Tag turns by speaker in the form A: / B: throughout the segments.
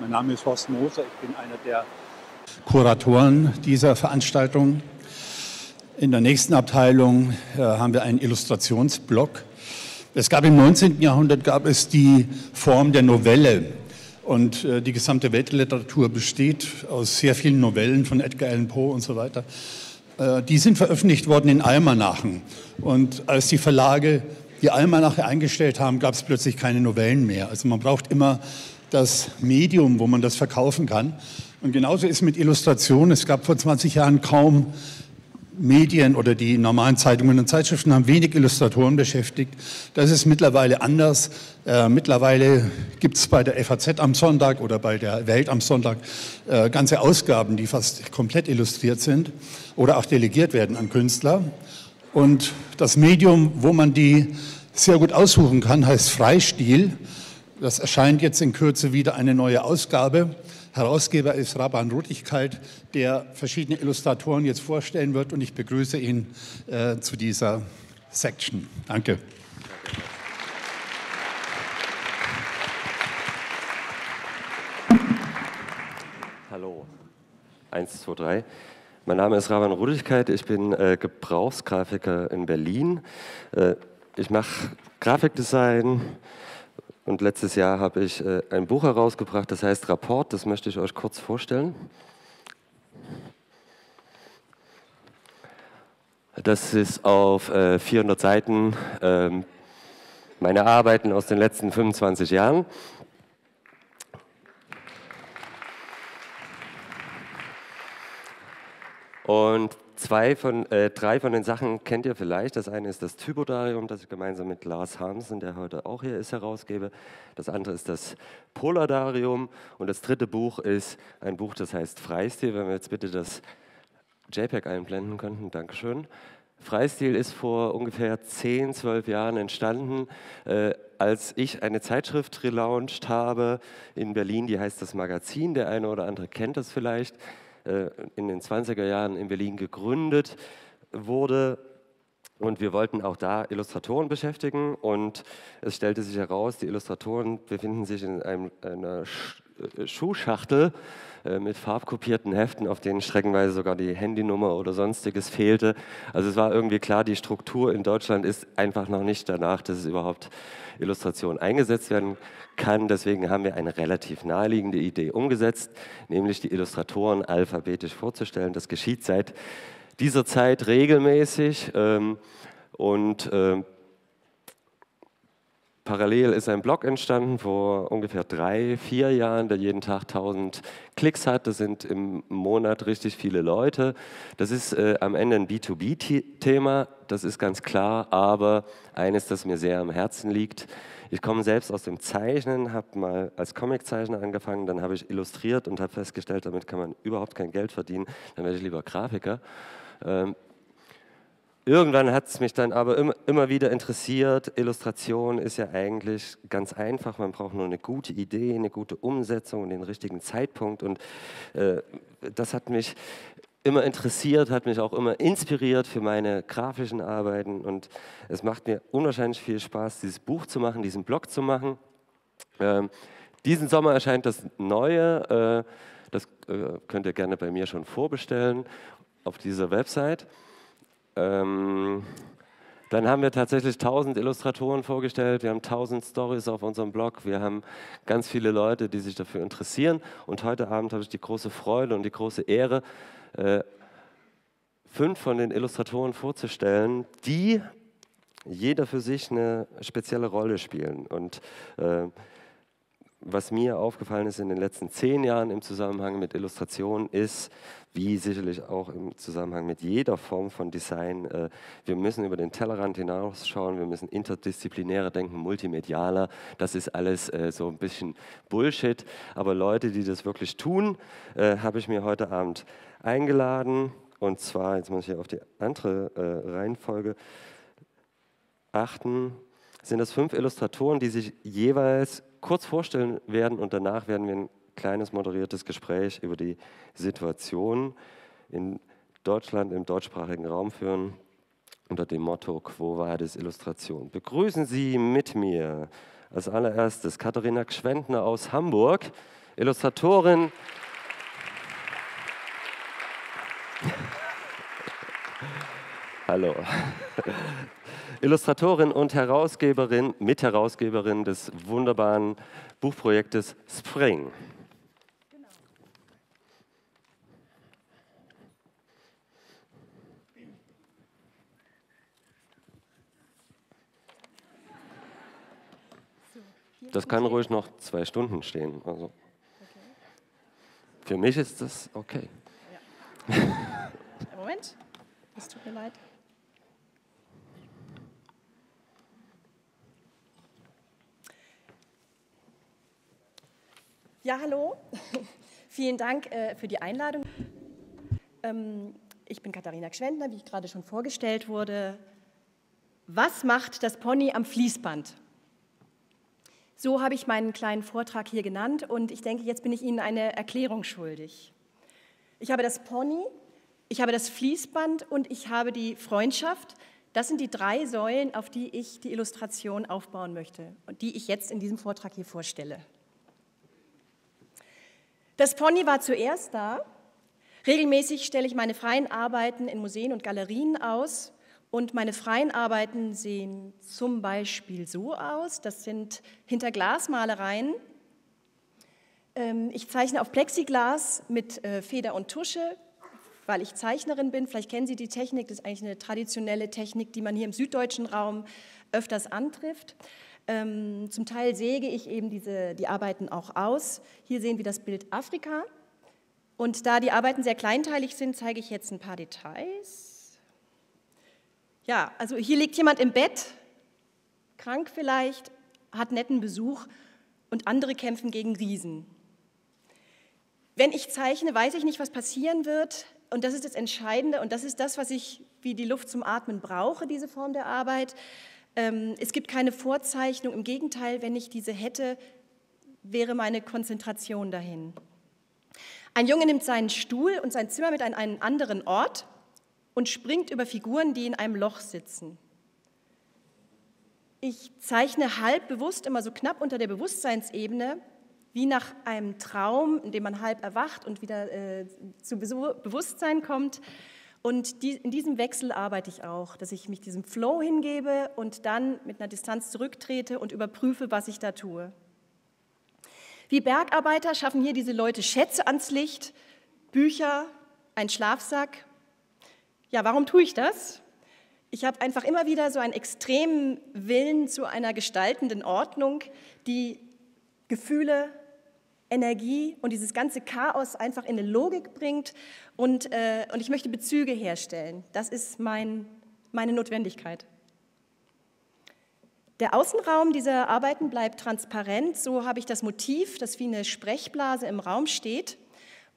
A: Mein Name ist Horst Moser, ich bin einer der Kuratoren dieser Veranstaltung. In der nächsten Abteilung äh, haben wir einen Illustrationsblock. Es gab im 19. Jahrhundert gab es die Form der Novelle. Und äh, die gesamte Weltliteratur besteht aus sehr vielen Novellen von Edgar Allan Poe und so weiter. Äh, die sind veröffentlicht worden in Almanachen. Und als die Verlage die Almanache eingestellt haben, gab es plötzlich keine Novellen mehr. Also man braucht immer das Medium, wo man das verkaufen kann. Und genauso ist mit Illustration. Es gab vor 20 Jahren kaum Medien oder die normalen Zeitungen und Zeitschriften haben wenig Illustratoren beschäftigt. Das ist mittlerweile anders. Äh, mittlerweile gibt es bei der FAZ am Sonntag oder bei der Welt am Sonntag äh, ganze Ausgaben, die fast komplett illustriert sind oder auch delegiert werden an Künstler. Und das Medium, wo man die sehr gut aussuchen kann, heißt Freistil. Das erscheint jetzt in Kürze wieder eine neue Ausgabe. Herausgeber ist Raban Rutigkeit, der verschiedene Illustratoren jetzt vorstellen wird und ich begrüße ihn äh, zu dieser Section. Danke.
B: Hallo. Eins, zwei, drei. Mein Name ist Raban Rudigkeit, ich bin äh, Gebrauchsgrafiker in Berlin. Äh, ich mache Grafikdesign, und letztes Jahr habe ich äh, ein Buch herausgebracht, das heißt Rapport, das möchte ich euch kurz vorstellen. Das ist auf äh, 400 Seiten äh, meine Arbeiten aus den letzten 25 Jahren. Und Zwei von, äh, drei von den Sachen kennt ihr vielleicht. Das eine ist das Typodarium, das ich gemeinsam mit Lars Hansen, der heute auch hier ist, herausgebe. Das andere ist das Polardarium. Und das dritte Buch ist ein Buch, das heißt Freistil. Wenn wir jetzt bitte das JPEG einblenden könnten, Dankeschön. Freistil ist vor ungefähr 10, 12 Jahren entstanden, äh, als ich eine Zeitschrift relaunched habe in Berlin, die heißt das Magazin. Der eine oder andere kennt das vielleicht. Äh, in den 20er Jahren in Berlin gegründet wurde. Und wir wollten auch da Illustratoren beschäftigen. Und es stellte sich heraus, die Illustratoren befinden sich in einem, einer äh, Schuhschachtel mit farbkopierten Heften, auf denen streckenweise sogar die Handynummer oder sonstiges fehlte. Also es war irgendwie klar, die Struktur in Deutschland ist einfach noch nicht danach, dass es überhaupt Illustration eingesetzt werden kann. Deswegen haben wir eine relativ naheliegende Idee umgesetzt, nämlich die Illustratoren alphabetisch vorzustellen. Das geschieht seit dieser Zeit regelmäßig ähm, und ähm, Parallel ist ein Blog entstanden vor ungefähr drei, vier Jahren, der jeden Tag 1000 Klicks hat. Das sind im Monat richtig viele Leute. Das ist äh, am Ende ein B2B-Thema, das ist ganz klar, aber eines, das mir sehr am Herzen liegt. Ich komme selbst aus dem Zeichnen, habe mal als Comiczeichner angefangen, dann habe ich illustriert und habe festgestellt, damit kann man überhaupt kein Geld verdienen, dann werde ich lieber Grafiker. Ähm, Irgendwann hat es mich dann aber immer, immer wieder interessiert. Illustration ist ja eigentlich ganz einfach. Man braucht nur eine gute Idee, eine gute Umsetzung und den richtigen Zeitpunkt. Und äh, das hat mich immer interessiert, hat mich auch immer inspiriert für meine grafischen Arbeiten. Und es macht mir unwahrscheinlich viel Spaß, dieses Buch zu machen, diesen Blog zu machen. Ähm, diesen Sommer erscheint das Neue. Äh, das äh, könnt ihr gerne bei mir schon vorbestellen auf dieser Website. Ähm, dann haben wir tatsächlich 1000 Illustratoren vorgestellt, wir haben 1000 Stories auf unserem Blog, wir haben ganz viele Leute, die sich dafür interessieren. Und heute Abend habe ich die große Freude und die große Ehre, äh, fünf von den Illustratoren vorzustellen, die jeder für sich eine spezielle Rolle spielen. Und äh, was mir aufgefallen ist in den letzten zehn Jahren im Zusammenhang mit Illustration ist, wie sicherlich auch im Zusammenhang mit jeder Form von Design, äh, wir müssen über den Tellerrand hinausschauen, wir müssen interdisziplinärer denken, multimedialer. Das ist alles äh, so ein bisschen Bullshit. Aber Leute, die das wirklich tun, äh, habe ich mir heute Abend eingeladen. Und zwar, jetzt muss ich hier auf die andere Reihenfolge achten, sind das fünf Illustratoren, die sich jeweils kurz vorstellen werden und danach werden wir ein kleines moderiertes Gespräch über die Situation in Deutschland im deutschsprachigen Raum führen unter dem Motto Quo Vadis Illustration. Begrüßen Sie mit mir als allererstes Katharina Gschwendner aus Hamburg. Illustratorin. Hallo. Illustratorin und Herausgeberin, Mitherausgeberin des wunderbaren Buchprojektes Spring. Das kann ruhig noch zwei Stunden stehen. Also okay. Für mich ist das okay.
C: Ja. Moment, es tut mir leid. Ja, hallo. Vielen Dank äh, für die Einladung. Ähm, ich bin Katharina Gschwendner, wie ich gerade schon vorgestellt wurde. Was macht das Pony am Fließband? So habe ich meinen kleinen Vortrag hier genannt und ich denke, jetzt bin ich Ihnen eine Erklärung schuldig. Ich habe das Pony, ich habe das Fließband und ich habe die Freundschaft. Das sind die drei Säulen, auf die ich die Illustration aufbauen möchte und die ich jetzt in diesem Vortrag hier vorstelle. Das Pony war zuerst da. Regelmäßig stelle ich meine freien Arbeiten in Museen und Galerien aus und meine freien Arbeiten sehen zum Beispiel so aus, das sind Hinterglasmalereien. Ähm, ich zeichne auf Plexiglas mit äh, Feder und Tusche, weil ich Zeichnerin bin. Vielleicht kennen Sie die Technik, das ist eigentlich eine traditionelle Technik, die man hier im süddeutschen Raum öfters antrifft. Ähm, zum Teil säge ich eben diese, die Arbeiten auch aus. Hier sehen wir das Bild Afrika. Und da die Arbeiten sehr kleinteilig sind, zeige ich jetzt ein paar Details. Ja, also hier liegt jemand im Bett, krank vielleicht, hat netten Besuch und andere kämpfen gegen Riesen. Wenn ich zeichne, weiß ich nicht, was passieren wird. Und das ist das Entscheidende und das ist das, was ich wie die Luft zum Atmen brauche, diese Form der Arbeit. Ähm, es gibt keine Vorzeichnung, im Gegenteil, wenn ich diese hätte, wäre meine Konzentration dahin. Ein Junge nimmt seinen Stuhl und sein Zimmer mit an einen anderen Ort und springt über Figuren, die in einem Loch sitzen. Ich zeichne halb bewusst, immer so knapp unter der Bewusstseinsebene, wie nach einem Traum, in dem man halb erwacht und wieder äh, zu Bewusstsein kommt. Und die, in diesem Wechsel arbeite ich auch, dass ich mich diesem Flow hingebe und dann mit einer Distanz zurücktrete und überprüfe, was ich da tue. Wie Bergarbeiter schaffen hier diese Leute Schätze ans Licht, Bücher, ein Schlafsack ja, warum tue ich das? Ich habe einfach immer wieder so einen extremen Willen zu einer gestaltenden Ordnung, die Gefühle, Energie und dieses ganze Chaos einfach in eine Logik bringt und, äh, und ich möchte Bezüge herstellen. Das ist mein, meine Notwendigkeit. Der Außenraum dieser Arbeiten bleibt transparent. So habe ich das Motiv, das wie eine Sprechblase im Raum steht.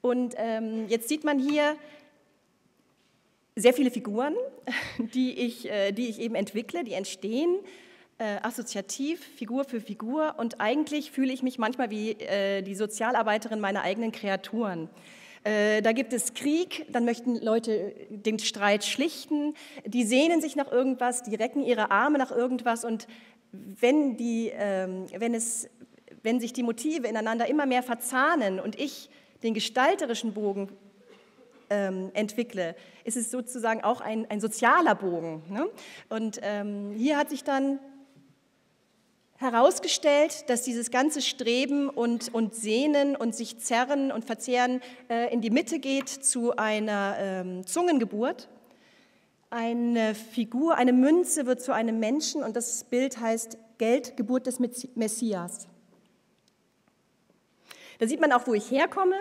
C: Und ähm, jetzt sieht man hier sehr viele Figuren, die ich, äh, die ich eben entwickle, die entstehen äh, assoziativ, Figur für Figur und eigentlich fühle ich mich manchmal wie äh, die Sozialarbeiterin meiner eigenen Kreaturen. Äh, da gibt es Krieg, dann möchten Leute den Streit schlichten, die sehnen sich nach irgendwas, die recken ihre Arme nach irgendwas und wenn, die, ähm, wenn, es, wenn sich die Motive ineinander immer mehr verzahnen und ich den gestalterischen Bogen ähm, entwickle, ist es sozusagen auch ein, ein sozialer Bogen. Ne? Und ähm, hier hat sich dann herausgestellt, dass dieses ganze Streben und, und Sehnen und sich zerren und verzehren äh, in die Mitte geht zu einer ähm, Zungengeburt. Eine Figur, eine Münze wird zu einem Menschen und das Bild heißt Geld, Geburt des Messias. Da sieht man auch, wo ich herkomme.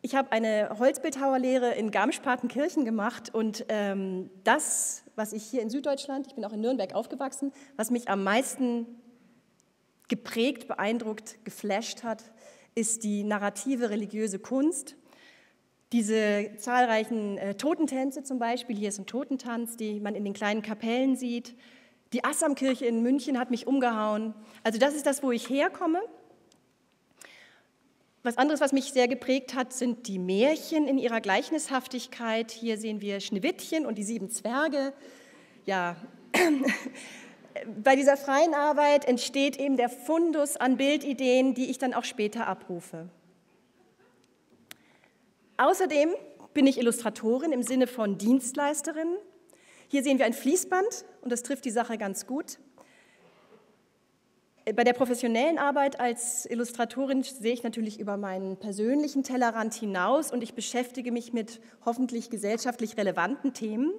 C: Ich habe eine Holzbildhauerlehre in Garmisch-Partenkirchen gemacht und ähm, das, was ich hier in Süddeutschland, ich bin auch in Nürnberg aufgewachsen, was mich am meisten geprägt, beeindruckt, geflasht hat, ist die narrative religiöse Kunst. Diese zahlreichen äh, Totentänze zum Beispiel, hier ist ein Totentanz, die man in den kleinen Kapellen sieht. Die Assamkirche in München hat mich umgehauen. Also das ist das, wo ich herkomme. Was anderes, was mich sehr geprägt hat, sind die Märchen in ihrer Gleichnishaftigkeit. Hier sehen wir Schneewittchen und die sieben Zwerge. Ja, bei dieser freien Arbeit entsteht eben der Fundus an Bildideen, die ich dann auch später abrufe. Außerdem bin ich Illustratorin im Sinne von Dienstleisterin. Hier sehen wir ein Fließband und das trifft die Sache ganz gut. Bei der professionellen Arbeit als Illustratorin sehe ich natürlich über meinen persönlichen Tellerrand hinaus und ich beschäftige mich mit hoffentlich gesellschaftlich relevanten Themen.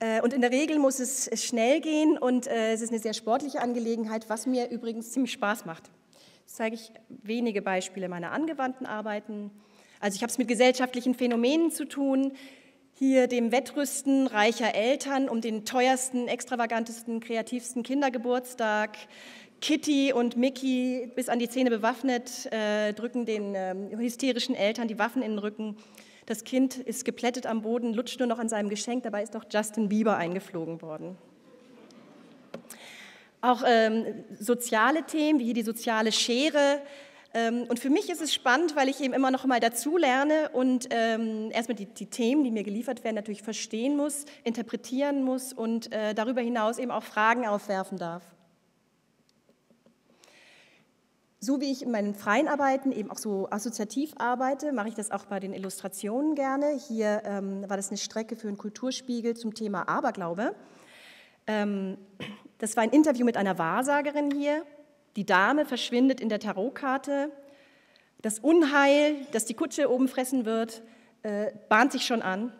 C: Äh, und in der Regel muss es schnell gehen und äh, es ist eine sehr sportliche Angelegenheit, was mir übrigens ziemlich Spaß macht. Jetzt zeige ich wenige Beispiele meiner angewandten Arbeiten. Also ich habe es mit gesellschaftlichen Phänomenen zu tun, hier dem Wettrüsten reicher Eltern um den teuersten, extravagantesten, kreativsten Kindergeburtstag, Kitty und Mickey bis an die Zähne bewaffnet, äh, drücken den äh, hysterischen Eltern die Waffen in den Rücken. Das Kind ist geplättet am Boden, lutscht nur noch an seinem Geschenk, dabei ist doch Justin Bieber eingeflogen worden. Auch ähm, soziale Themen, wie hier die soziale Schere. Ähm, und für mich ist es spannend, weil ich eben immer noch mal dazu lerne und ähm, erstmal die, die, Themen, die mir geliefert werden, natürlich verstehen muss, interpretieren muss und äh, darüber hinaus eben auch Fragen aufwerfen darf so wie ich in meinen freien Arbeiten eben auch so assoziativ arbeite, mache ich das auch bei den Illustrationen gerne. Hier ähm, war das eine Strecke für einen Kulturspiegel zum Thema Aberglaube. Ähm, das war ein Interview mit einer Wahrsagerin hier. Die Dame verschwindet in der Tarotkarte. Das Unheil, das die Kutsche oben fressen wird, äh, bahnt sich schon an.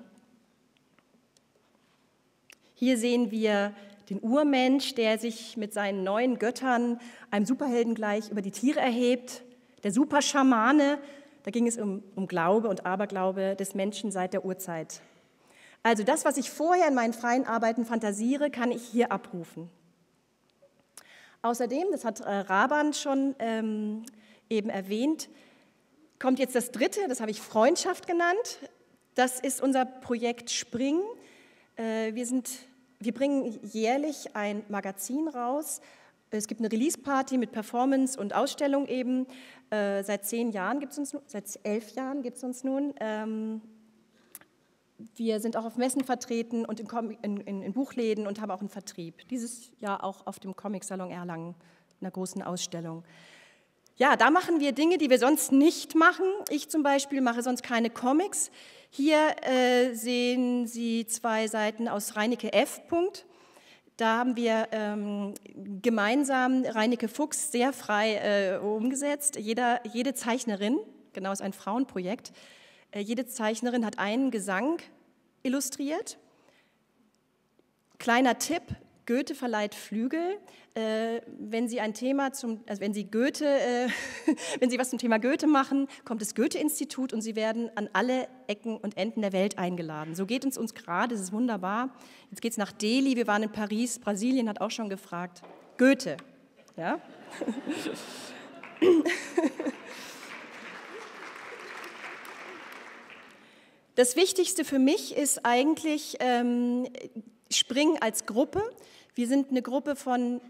C: Hier sehen wir den Urmensch, der sich mit seinen neuen Göttern einem Superhelden gleich über die Tiere erhebt, der Superschamane, da ging es um, um Glaube und Aberglaube des Menschen seit der Urzeit. Also das, was ich vorher in meinen freien Arbeiten fantasiere, kann ich hier abrufen. Außerdem, das hat äh, Raban schon ähm, eben erwähnt, kommt jetzt das dritte, das habe ich Freundschaft genannt. Das ist unser Projekt Spring. Äh, wir sind wir bringen jährlich ein Magazin raus. Es gibt eine Release-Party mit Performance und Ausstellung eben. Äh, seit zehn Jahren gibt es uns, seit elf Jahren gibt es uns nun. Ähm, wir sind auch auf Messen vertreten und in, in, in, Buchläden und haben auch einen Vertrieb. Dieses Jahr auch auf dem Comic-Salon Erlangen, einer großen Ausstellung. Ja, da machen wir Dinge, die wir sonst nicht machen. Ich zum Beispiel mache sonst keine Comics. Hier äh, sehen Sie zwei Seiten aus Reinecke F. Da haben wir ähm, gemeinsam Reinecke Fuchs sehr frei äh, umgesetzt. Jeder, jede Zeichnerin, genau ist ein Frauenprojekt, äh, jede Zeichnerin hat einen Gesang illustriert. Kleiner Tipp, Goethe verleiht Flügel. Äh, wenn Sie ein Thema zum, also wenn Sie Goethe, äh, wenn Sie was zum Thema Goethe machen, kommt das Goethe-Institut und Sie werden an alle Ecken und Enden der Welt eingeladen. So geht es uns gerade, das ist wunderbar. Jetzt geht es nach Delhi, wir waren in Paris, Brasilien hat auch schon gefragt. Goethe, ja? Das Wichtigste für mich ist eigentlich ähm, Springen als Gruppe. Wir sind eine Gruppe von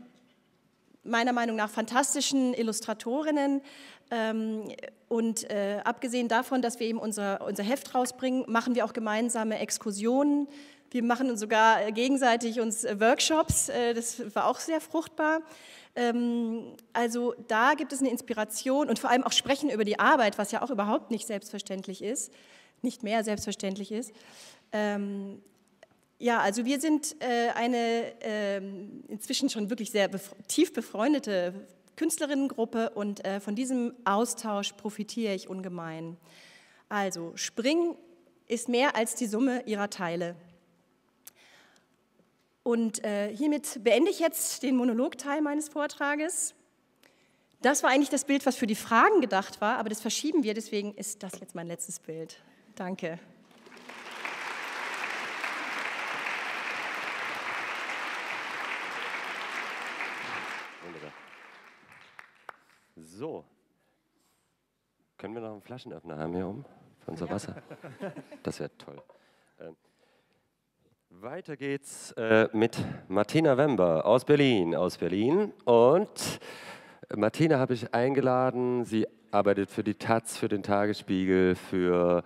C: meiner Meinung nach fantastischen Illustratorinnen. Ähm, und äh, abgesehen davon, dass wir eben unser, unser Heft rausbringen, machen wir auch gemeinsame Exkursionen. Wir machen sogar gegenseitig uns Workshops. Äh, das war auch sehr fruchtbar. Ähm, also da gibt es eine Inspiration und vor allem auch Sprechen über die Arbeit, was ja auch überhaupt nicht selbstverständlich ist, nicht mehr selbstverständlich ist. Ähm, ja, also wir sind äh, eine äh, inzwischen schon wirklich sehr tief befreundete Künstlerinnengruppe und äh, von diesem Austausch profitiere ich ungemein. Also Spring ist mehr als die Summe ihrer Teile. Und äh, hiermit beende ich jetzt den Monologteil meines Vortrages. Das war eigentlich das Bild, was für die Fragen gedacht war, aber das verschieben wir, deswegen ist das jetzt mein letztes Bild. Danke.
B: So. Können wir noch einen Flaschenöffner haben hier oben? Für unser Wasser? Das wäre toll. Ähm, weiter geht's äh, mit Martina Wember aus Berlin. Aus Berlin. Und Martina habe ich eingeladen. Sie arbeitet für die Taz, für den Tagesspiegel, für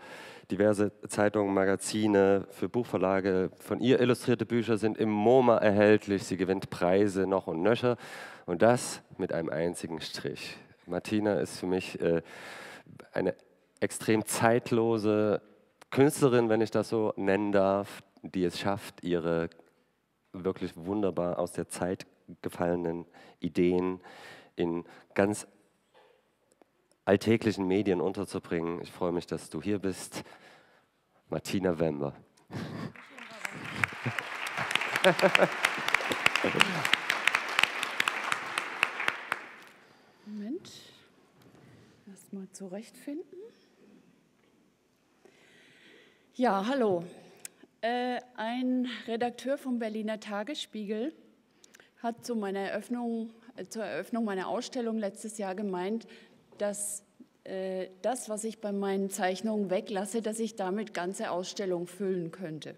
B: diverse Zeitungen, Magazine, für Buchverlage. Von ihr illustrierte Bücher sind im MoMA erhältlich. Sie gewinnt Preise noch und nöcher. Und das mit einem einzigen Strich. Martina ist für mich äh, eine extrem zeitlose Künstlerin, wenn ich das so nennen darf, die es schafft, ihre wirklich wunderbar aus der Zeit gefallenen Ideen in ganz alltäglichen Medien unterzubringen. Ich freue mich, dass du hier bist. Martina Wember.
D: Moment, erstmal zurechtfinden. Ja, hallo. Äh, ein Redakteur vom Berliner Tagesspiegel hat zu meiner Eröffnung, äh, zur Eröffnung meiner Ausstellung letztes Jahr gemeint, dass äh, das, was ich bei meinen Zeichnungen weglasse, dass ich damit ganze Ausstellungen füllen könnte.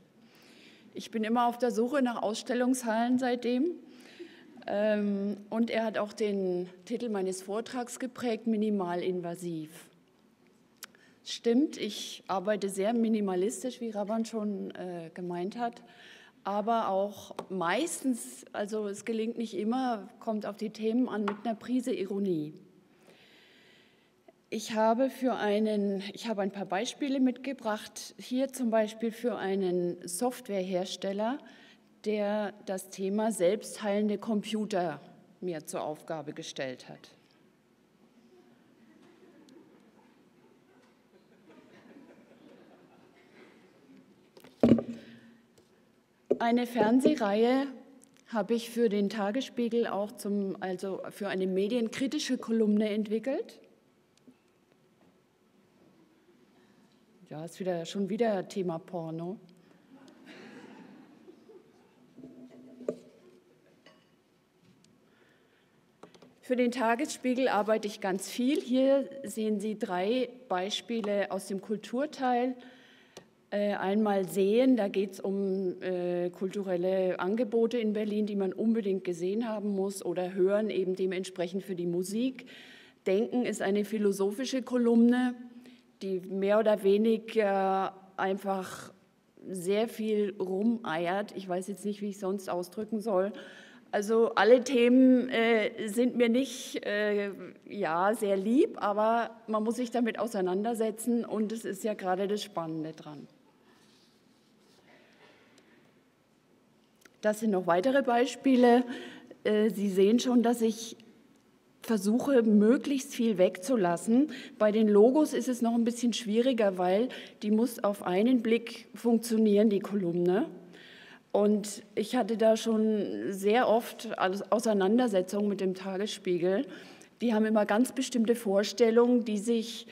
D: Ich bin immer auf der Suche nach Ausstellungshallen seitdem. Ähm, und er hat auch den Titel meines Vortrags geprägt, minimalinvasiv. Stimmt, ich arbeite sehr minimalistisch, wie Raban schon äh, gemeint hat, aber auch meistens, also es gelingt nicht immer, kommt auf die Themen an mit einer Prise Ironie. Ich habe für einen, ich habe ein paar Beispiele mitgebracht. Hier zum Beispiel für einen Softwarehersteller, der das Thema selbstheilende Computer mir zur Aufgabe gestellt hat. Eine Fernsehreihe habe ich für den Tagesspiegel auch zum, also für eine medienkritische Kolumne entwickelt. Ja, ist wieder, schon wieder Thema Porno. Für den Tagesspiegel arbeite ich ganz viel. Hier sehen Sie drei Beispiele aus dem Kulturteil. Äh, einmal sehen, da geht es um äh, kulturelle Angebote in Berlin, die man unbedingt gesehen haben muss oder hören, eben dementsprechend für die Musik. Denken ist eine philosophische Kolumne die mehr oder weniger einfach sehr viel rumeiert. Ich weiß jetzt nicht, wie ich sonst ausdrücken soll. Also alle Themen äh, sind mir nicht äh, ja, sehr lieb, aber man muss sich damit auseinandersetzen und es ist ja gerade das Spannende dran. Das sind noch weitere Beispiele. Äh, Sie sehen schon, dass ich versuche, möglichst viel wegzulassen. Bei den Logos ist es noch ein bisschen schwieriger, weil die muss auf einen Blick funktionieren, die Kolumne. Und ich hatte da schon sehr oft Auseinandersetzungen mit dem Tagesspiegel. Die haben immer ganz bestimmte Vorstellungen, die sich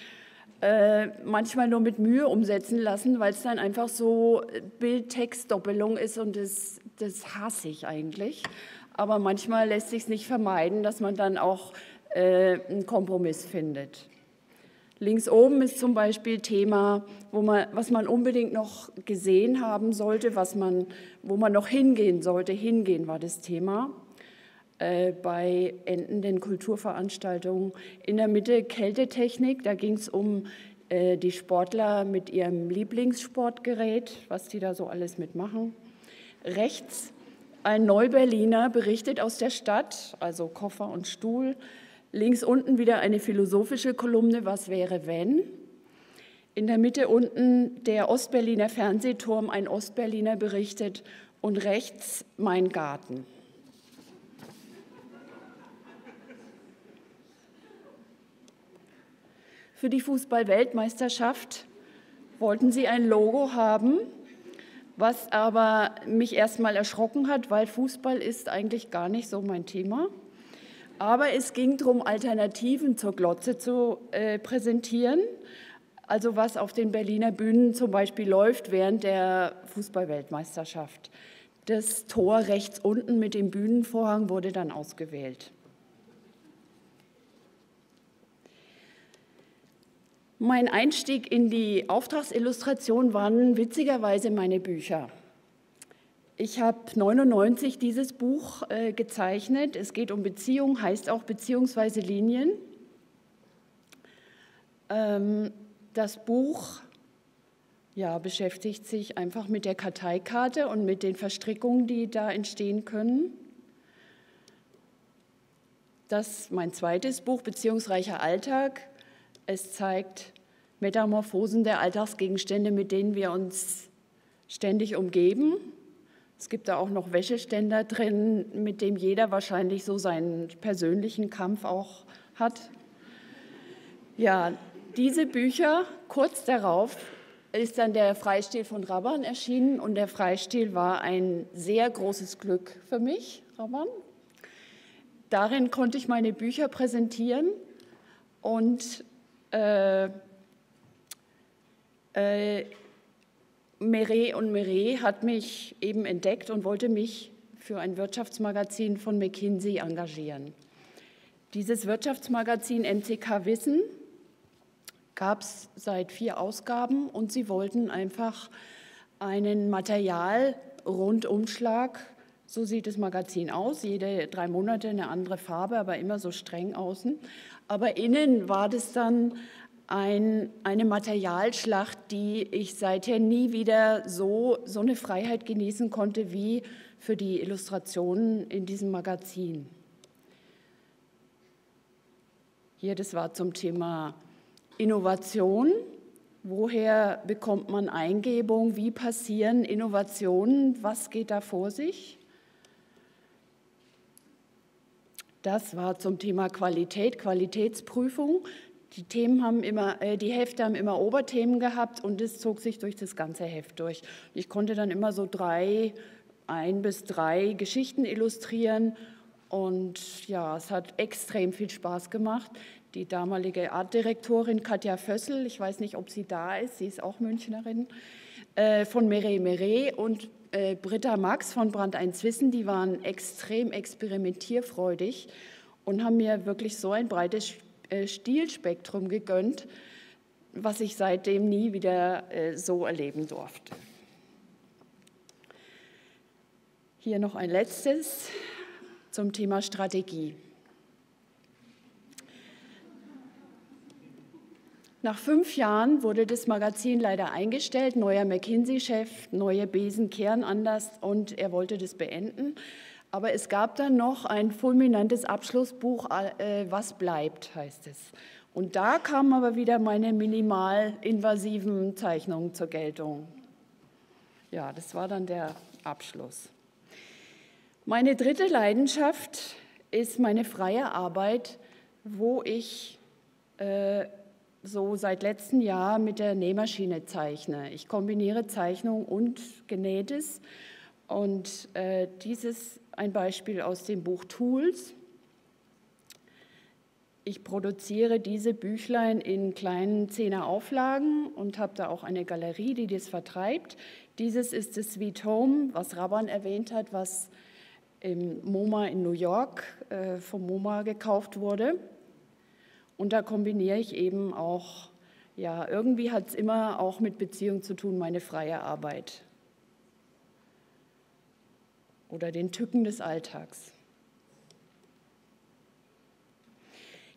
D: äh, manchmal nur mit Mühe umsetzen lassen, weil es dann einfach so Bild-Text-Doppelung ist und das, das hasse ich eigentlich aber manchmal lässt sich es nicht vermeiden, dass man dann auch äh, einen Kompromiss findet. Links oben ist zum Beispiel Thema, wo man, was man unbedingt noch gesehen haben sollte, was man, wo man noch hingehen sollte. Hingehen war das Thema äh, bei endenden Kulturveranstaltungen. In der Mitte Kältetechnik, da ging es um äh, die Sportler mit ihrem Lieblingssportgerät, was die da so alles mitmachen. Rechts ein Neuberliner berichtet aus der Stadt, also Koffer und Stuhl. Links unten wieder eine philosophische Kolumne, was wäre wenn? In der Mitte unten der Ostberliner Fernsehturm, ein Ostberliner berichtet und rechts mein Garten. Für die Fußball-Weltmeisterschaft wollten sie ein Logo haben, was aber mich erstmal erschrocken hat, weil Fußball ist eigentlich gar nicht so mein Thema. Aber es ging darum, Alternativen zur Glotze zu äh, präsentieren. Also was auf den Berliner Bühnen zum Beispiel läuft während der Fußballweltmeisterschaft. Das Tor rechts unten mit dem Bühnenvorhang wurde dann ausgewählt. Mein Einstieg in die Auftragsillustration waren witzigerweise meine Bücher. Ich habe 99 dieses Buch äh, gezeichnet. Es geht um Beziehung, heißt auch beziehungsweise Linien. Ähm, das Buch ja, beschäftigt sich einfach mit der Karteikarte und mit den Verstrickungen, die da entstehen können. Das mein zweites Buch, Beziehungsreicher Alltag. Es zeigt Metamorphosen der Alltagsgegenstände, mit denen wir uns ständig umgeben. Es gibt da auch noch Wäscheständer drin, mit dem jeder wahrscheinlich so seinen persönlichen Kampf auch hat. Ja, diese Bücher, kurz darauf ist dann der Freistil von Raban erschienen und der Freistil war ein sehr großes Glück für mich, Raban. Darin konnte ich meine Bücher präsentieren und äh, äh, Meret und Meret hat mich eben entdeckt und wollte mich für ein Wirtschaftsmagazin von McKinsey engagieren. Dieses Wirtschaftsmagazin MCK Wissen gab es seit vier Ausgaben und sie wollten einfach einen Material-Rundumschlag. So sieht das Magazin aus, jede drei Monate eine andere Farbe, aber immer so streng außen. Aber innen war das dann ein, eine Materialschlacht, die ich seither nie wieder so, so eine Freiheit genießen konnte wie für die Illustrationen in diesem Magazin. Hier, das war zum Thema Innovation. Woher bekommt man Eingebung? Wie passieren Innovationen? Was geht da vor sich? Das war zum Thema Qualität, Qualitätsprüfung. Die Themen haben immer, äh, die Hefte haben immer Oberthemen gehabt und das zog sich durch das ganze Heft durch. Ich konnte dann immer so drei, ein bis drei Geschichten illustrieren und ja, es hat extrem viel Spaß gemacht die damalige Artdirektorin Katja Fössel, ich weiß nicht, ob sie da ist, sie ist auch Münchnerin, äh, von Meret Meret und äh, Britta Max von Brand 1 Wissen, die waren extrem experimentierfreudig und haben mir wirklich so ein breites Stilspektrum gegönnt, was ich seitdem nie wieder so erleben durfte. Hier noch ein letztes zum Thema Strategie. Nach fünf Jahren wurde das Magazin leider eingestellt, neuer McKinsey-Chef, neue Besen kehren anders und er wollte das beenden. Aber es gab dann noch ein fulminantes Abschlussbuch, äh, Was bleibt, heißt es. Und da kamen aber wieder meine minimal invasiven Zeichnungen zur Geltung. Ja, das war dann der Abschluss. Meine dritte Leidenschaft ist meine freie Arbeit, wo ich äh, so seit letztem Jahr mit der Nähmaschine zeichne. Ich kombiniere Zeichnung und Genähtes und äh, dieses ein Beispiel aus dem Buch Tools. Ich produziere diese Büchlein in kleinen Zehnerauflagen und habe da auch eine Galerie, die das vertreibt. Dieses ist das Sweet Home, was Raban erwähnt hat, was im MoMA in New York äh, vom MoMA gekauft wurde. Und da kombiniere ich eben auch, ja, irgendwie hat es immer auch mit Beziehung zu tun, meine freie Arbeit oder den Tücken des Alltags.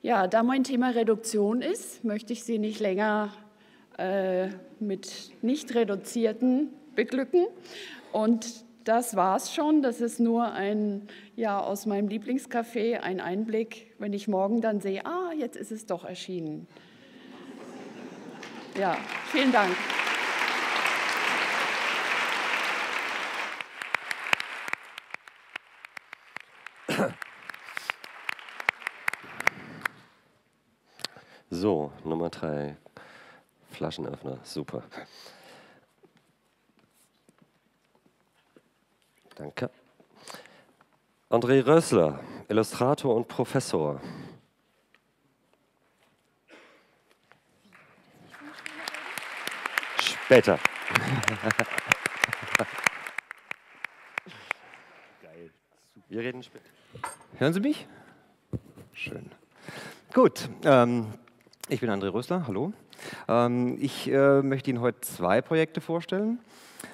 D: Ja, da mein Thema Reduktion ist, möchte ich Sie nicht länger äh, mit nicht reduzierten beglücken und das war's schon. Das ist nur ein, ja, aus meinem Lieblingscafé ein Einblick, wenn ich morgen dann sehe, ah, jetzt ist es doch erschienen. Ja, vielen Dank.
B: So, Nummer drei. Flaschenöffner, super. Danke. André Rössler, Illustrator und Professor. Später. Geil. Wir reden später.
E: Hören Sie mich? Schön. Gut. Ähm, ich bin André Rössler. Hallo. Ähm, ich äh, möchte Ihnen heute zwei Projekte vorstellen.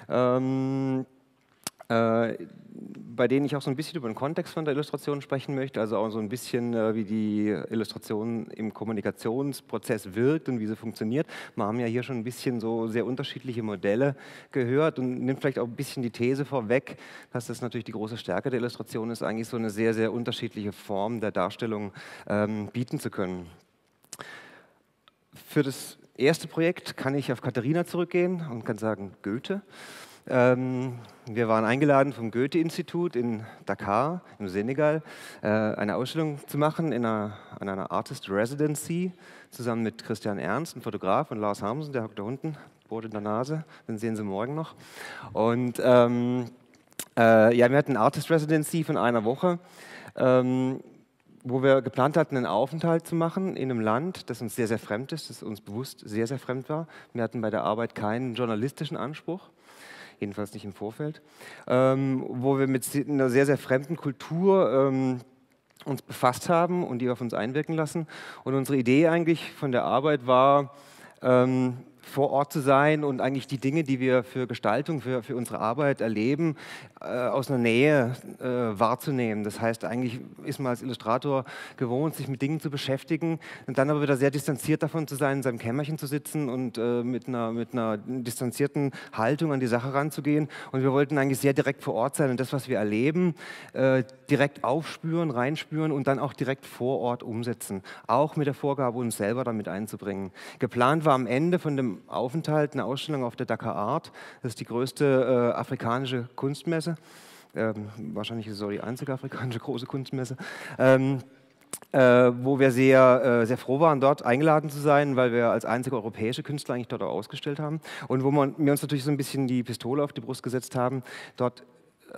E: Ähm, äh, bei denen ich auch so ein bisschen über den Kontext von der Illustration sprechen möchte, also auch so ein bisschen, äh, wie die Illustration im Kommunikationsprozess wirkt und wie sie funktioniert. Wir haben ja hier schon ein bisschen so sehr unterschiedliche Modelle gehört und nimmt vielleicht auch ein bisschen die These vorweg, dass das natürlich die große Stärke der Illustration ist, eigentlich so eine sehr, sehr unterschiedliche Form der Darstellung ähm, bieten zu können. Für das erste Projekt kann ich auf Katharina zurückgehen und kann sagen Goethe. Ähm, wir waren eingeladen vom Goethe-Institut in Dakar, im Senegal, äh, eine Ausstellung zu machen in einer, in einer Artist Residency zusammen mit Christian Ernst, ein Fotograf, und Lars Hamsen, der hockt da unten, Brot in der Nase, den sehen Sie morgen noch. Und ähm, äh, ja, wir hatten eine Artist Residency von einer Woche. Ähm, wo wir geplant hatten, einen Aufenthalt zu machen in einem Land, das uns sehr, sehr fremd ist, das uns bewusst sehr, sehr fremd war. Wir hatten bei der Arbeit keinen journalistischen Anspruch, jedenfalls nicht im Vorfeld, ähm, wo wir mit einer sehr, sehr fremden Kultur ähm, uns befasst haben und die auf uns einwirken lassen. Und unsere Idee eigentlich von der Arbeit war, ähm, vor Ort zu sein und eigentlich die Dinge, die wir für Gestaltung, für, für unsere Arbeit erleben, äh, aus einer Nähe äh, wahrzunehmen. Das heißt, eigentlich ist man als Illustrator gewohnt, sich mit Dingen zu beschäftigen und dann aber wieder sehr distanziert davon zu sein, in seinem Kämmerchen zu sitzen und äh, mit, einer, mit einer distanzierten Haltung an die Sache ranzugehen. Und wir wollten eigentlich sehr direkt vor Ort sein und das, was wir erleben, äh, direkt aufspüren, reinspüren und dann auch direkt vor Ort umsetzen. Auch mit der Vorgabe, uns selber damit einzubringen. Geplant war am Ende von dem Aufenthalt eine Ausstellung auf der Dakar Art. Das ist die größte äh, afrikanische Kunstmesse. Ähm, wahrscheinlich ist es auch die einzige afrikanische große Kunstmesse. Ähm, äh, wo wir sehr, äh, sehr froh waren, dort eingeladen zu sein, weil wir als einzige europäische Künstler eigentlich dort auch ausgestellt haben. Und wo man, wir uns natürlich so ein bisschen die Pistole auf die Brust gesetzt haben, dort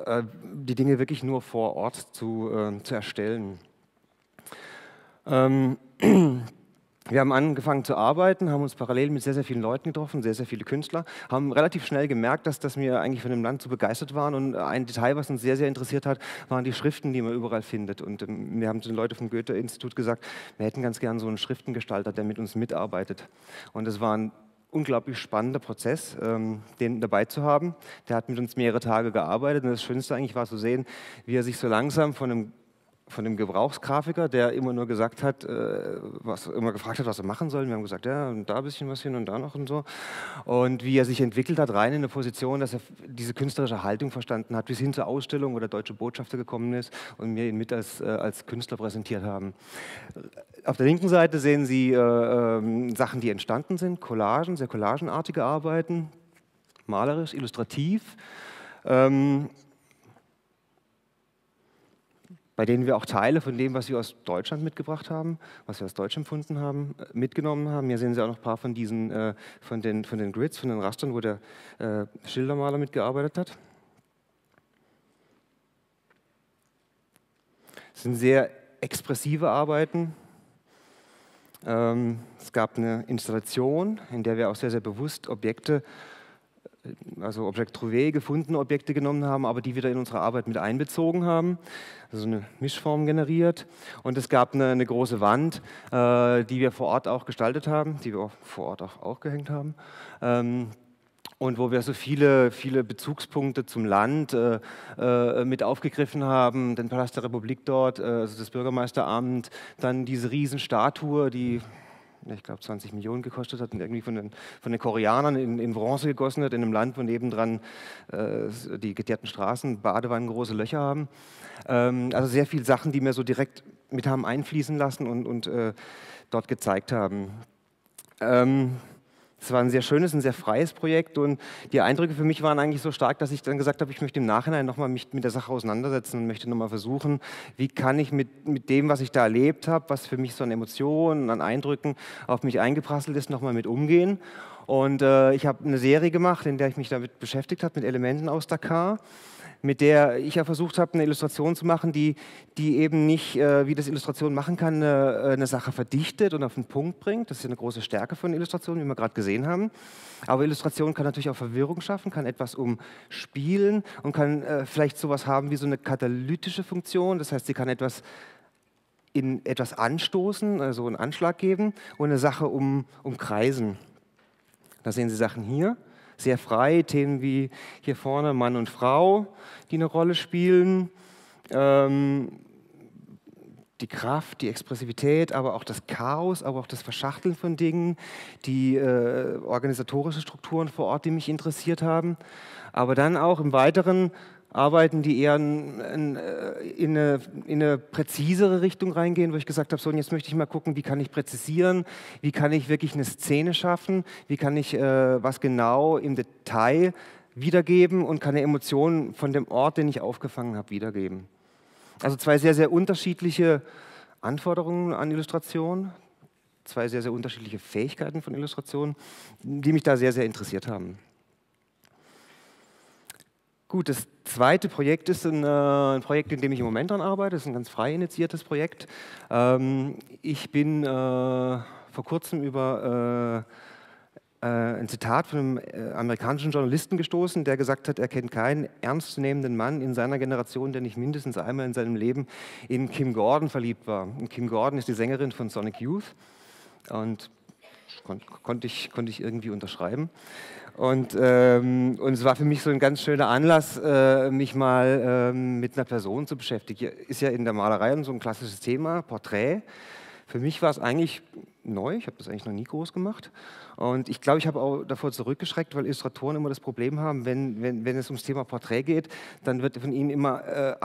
E: äh, die Dinge wirklich nur vor Ort zu, äh, zu erstellen. Ähm, wir haben angefangen zu arbeiten, haben uns parallel mit sehr, sehr vielen Leuten getroffen, sehr, sehr viele Künstler, haben relativ schnell gemerkt, dass, dass wir eigentlich von dem Land so begeistert waren. Und ein Detail, was uns sehr, sehr interessiert hat, waren die Schriften, die man überall findet. Und ähm, wir haben den Leuten vom Goethe-Institut gesagt, wir hätten ganz gern so einen Schriftengestalter, der mit uns mitarbeitet. Und es war ein unglaublich spannender Prozess, ähm, den dabei zu haben. Der hat mit uns mehrere Tage gearbeitet und das Schönste eigentlich war zu sehen, wie er sich so langsam von einem von dem Gebrauchsgrafiker, der immer nur gesagt hat, äh, was, immer gefragt hat, was er machen soll. Wir haben gesagt, ja, und da ein bisschen was hin und da noch und so. Und wie er sich entwickelt hat, rein in eine Position, dass er diese künstlerische Haltung verstanden hat, bis hin zur Ausstellung, wo der deutsche Botschafter gekommen ist und wir ihn mit als, äh, als Künstler präsentiert haben. Auf der linken Seite sehen Sie äh, äh, Sachen, die entstanden sind, Collagen, sehr collagenartige Arbeiten, malerisch, illustrativ. Ähm, bei denen wir auch Teile von dem, was wir aus Deutschland mitgebracht haben, was wir aus Deutsch empfunden haben, äh, mitgenommen haben. Hier sehen Sie auch noch ein paar von diesen, äh, von, den, von den Grids, von den Rastern, wo der äh, Schildermaler mitgearbeitet hat. Es sind sehr expressive Arbeiten. Ähm, es gab eine Installation, in der wir auch sehr, sehr bewusst Objekte also Objekt Trouvé gefundene Objekte genommen haben, aber die wieder in unsere Arbeit mit einbezogen haben, also eine Mischform generiert. Und es gab eine, eine große Wand, äh, die wir vor Ort auch gestaltet haben, die wir auch vor Ort auch, auch gehängt haben. Ähm, und wo wir so viele, viele Bezugspunkte zum Land äh, äh, mit aufgegriffen haben, den Palast der Republik dort, äh, also das Bürgermeisteramt, dann diese Riesenstatue, die ich glaube 20 Millionen gekostet hat und irgendwie von den, von den Koreanern in, in Bronze gegossen hat, in einem Land, wo nebendran äh, die geteerten Straßen, Badewannen große Löcher haben. Ähm, also sehr viele Sachen, die mir so direkt mit haben einfließen lassen und, und äh, dort gezeigt haben. Ähm, es war ein sehr schönes, ein sehr freies Projekt und die Eindrücke für mich waren eigentlich so stark, dass ich dann gesagt habe, ich möchte im Nachhinein nochmal mich mit der Sache auseinandersetzen und möchte nochmal versuchen, wie kann ich mit, mit dem, was ich da erlebt habe, was für mich so an Emotionen, an Eindrücken auf mich eingeprasselt ist, nochmal mit umgehen. Und äh, ich habe eine Serie gemacht, in der ich mich damit beschäftigt habe, mit Elementen aus Dakar mit der ich ja versucht habe, eine Illustration zu machen, die, die eben nicht, äh, wie das Illustration machen kann, eine, äh, eine, Sache verdichtet und auf den Punkt bringt. Das ist eine große Stärke von Illustrationen, wie wir gerade gesehen haben. Aber Illustration kann natürlich auch Verwirrung schaffen, kann etwas umspielen und kann äh, vielleicht sowas haben wie so eine katalytische Funktion. Das heißt, sie kann etwas in etwas anstoßen, also einen Anschlag geben und eine Sache um, umkreisen. Da sehen Sie Sachen hier sehr frei. Themen wie hier vorne Mann und Frau, die eine Rolle spielen. Ähm, die Kraft, die Expressivität, aber auch das Chaos, aber auch das Verschachteln von Dingen, die äh, organisatorische Strukturen vor Ort, die mich interessiert haben. Aber dann auch im Weiteren Arbeiten, die eher in, in, äh, in, eine, in, eine, präzisere Richtung reingehen, wo ich gesagt habe, so und jetzt möchte ich mal gucken, wie kann ich präzisieren, wie kann ich wirklich eine Szene schaffen, wie kann ich äh, was genau im Detail wiedergeben und kann eine Emotion von dem Ort, den ich aufgefangen habe, wiedergeben. Also zwei sehr, sehr unterschiedliche Anforderungen an Illustration, zwei sehr, sehr unterschiedliche Fähigkeiten von Illustration, die mich da sehr, sehr interessiert haben. Gut, das zweite Projekt ist ein, äh, ein, Projekt, in dem ich im Moment dran arbeite. Das ist ein ganz frei initiiertes Projekt. Ähm, ich bin äh, vor kurzem über äh, äh ein Zitat von einem äh, amerikanischen Journalisten gestoßen, der gesagt hat, er kennt keinen ernstzunehmenden Mann in seiner Generation, der nicht mindestens einmal in seinem Leben in Kim Gordon verliebt war. Und Kim Gordon ist die Sängerin von Sonic Youth und kon konnte ich, konnte ich irgendwie unterschreiben. Und, ähm, und es war für mich so ein ganz schöner Anlass, äh, mich mal ähm, mit einer Person zu beschäftigen. Ist ja in der Malerei so ein klassisches Thema, Porträt. Für mich war es eigentlich neu, ich habe das eigentlich noch nie groß gemacht. Und ich glaube, ich habe auch davor zurückgeschreckt, weil Illustratoren immer das Problem haben, wenn, wenn, wenn es ums Thema Porträt geht, dann wird von ihnen immer äh,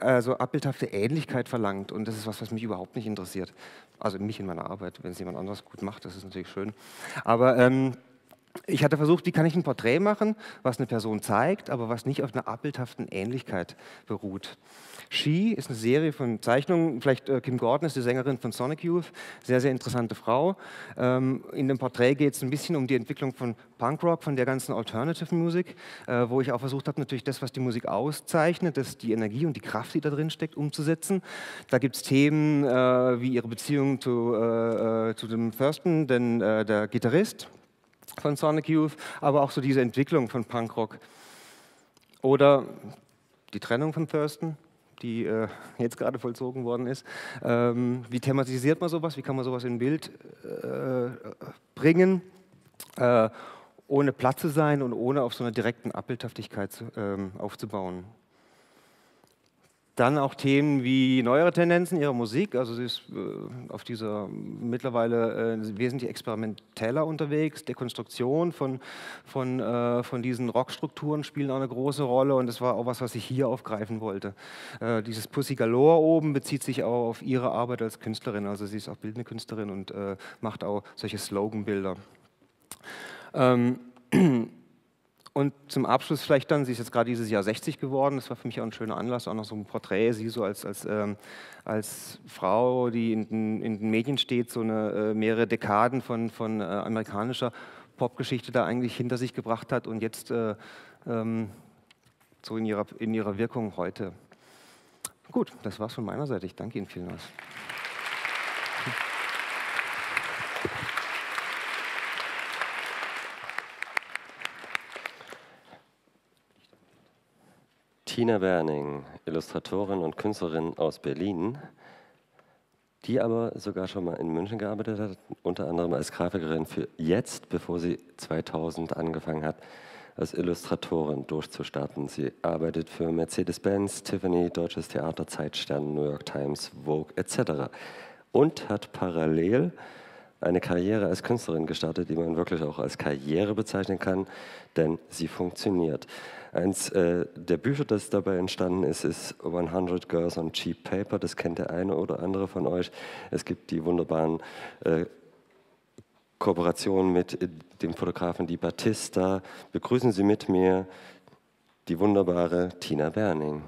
E: also abbildhafte Ähnlichkeit verlangt. Und das ist was, was mich überhaupt nicht interessiert. Also mich in meiner Arbeit, wenn es jemand anderes gut macht, das ist natürlich schön. Aber ähm, ich hatte versucht, wie kann ich ein Porträt machen, was eine Person zeigt, aber was nicht auf einer abbildhaften Ähnlichkeit beruht. She ist eine Serie von Zeichnungen, vielleicht äh, Kim Gordon ist die Sängerin von Sonic Youth, sehr, sehr interessante Frau. Ähm, in dem Porträt geht es ein bisschen um die Entwicklung von Punkrock, von der ganzen Alternative Musik, äh, wo ich auch versucht habe, natürlich das, was die Musik auszeichnet, das die Energie und die Kraft, die da drin steckt, umzusetzen. Da gibt es Themen äh, wie ihre Beziehung zu, äh, äh, zu dem Thurston, denn äh, der Gitarrist von Sonic Youth, aber auch so diese Entwicklung von Punkrock. Oder die Trennung von Thurston, die äh, jetzt gerade vollzogen worden ist. Ähm, wie thematisiert man sowas? Wie kann man sowas in Bild äh, bringen, äh, ohne platt zu sein und ohne auf so einer direkten Abbildhaftigkeit zu, ähm, aufzubauen? Dann auch Themen wie neuere Tendenzen ihrer Musik. Also sie ist äh, auf dieser mittlerweile äh, wesentlich experimenteller unterwegs. Dekonstruktion von, von, äh, von diesen Rockstrukturen spielen auch eine große Rolle und das war auch was, was ich hier aufgreifen wollte. Äh, dieses Pussy Galore oben bezieht sich auch auf ihre Arbeit als Künstlerin. Also sie ist auch bildende Künstlerin und äh, macht auch solche Sloganbilder. Ähm, Und zum Abschluss vielleicht dann, sie ist jetzt gerade dieses Jahr 60 geworden, das war für mich auch ein schöner Anlass, auch noch so ein Porträt, sie so als, als, ähm, als Frau, die in den, in den, Medien steht, so eine äh, mehrere Dekaden von, von äh, amerikanischer Popgeschichte da eigentlich hinter sich gebracht hat und jetzt äh, ähm, so in ihrer, in ihrer Wirkung heute. Gut, das war's von meiner Seite. Ich danke Ihnen vielmals.
B: Tina Werning, Illustratorin und Künstlerin aus Berlin, die aber sogar schon mal in München gearbeitet hat, unter anderem als Grafikerin für jetzt, bevor sie 2000 angefangen hat, als Illustratorin durchzustarten. Sie arbeitet für Mercedes-Benz, Tiffany, Deutsches Theater, Zeitstern, New York Times, Vogue etc. Und hat parallel eine Karriere als Künstlerin gestartet, die man wirklich auch als Karriere bezeichnen kann, denn sie funktioniert. Eins äh, der Bücher, das dabei entstanden ist, ist 100 Girls on Cheap Paper. Das kennt der eine oder andere von euch. Es gibt die wunderbaren äh, Kooperationen mit äh, dem Fotografen Di Battista. Begrüßen Sie mit mir die wunderbare Tina Berning.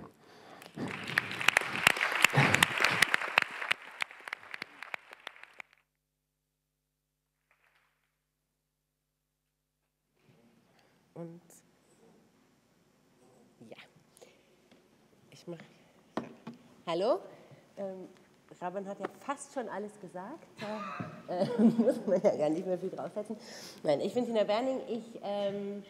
F: Hallo? Ähm, Raban hat ja fast schon alles gesagt. Da äh, muss man ja gar nicht mehr viel draufsetzen. Nein, ich bin Tina Berning. Ich ähm,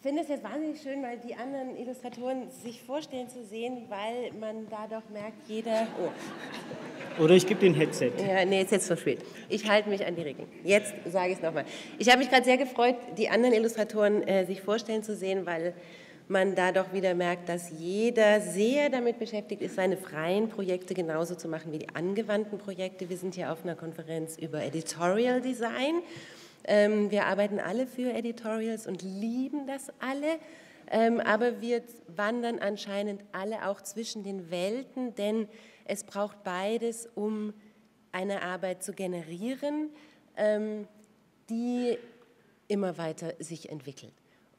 F: finde es jetzt wahnsinnig schön, weil die anderen Illustratoren sich vorstellen zu sehen, weil man da doch merkt, jeder.
G: Oh. Oder ich gebe den Headset.
F: Ja, nee, jetzt ist jetzt zu spät. Ich halte mich an die Regeln. Jetzt sage ich es nochmal. Ich habe mich gerade sehr gefreut, die anderen Illustratoren äh, sich vorstellen zu sehen, weil man da doch wieder merkt, dass jeder sehr damit beschäftigt ist, seine freien Projekte genauso zu machen wie die angewandten Projekte. Wir sind hier auf einer Konferenz über Editorial Design. Ähm, wir arbeiten alle für Editorials und lieben das alle. ähm, aber wir wandern anscheinend alle auch zwischen den Welten, denn es braucht beides, um eine Arbeit zu generieren, ähm, die immer weiter sich entwickelt.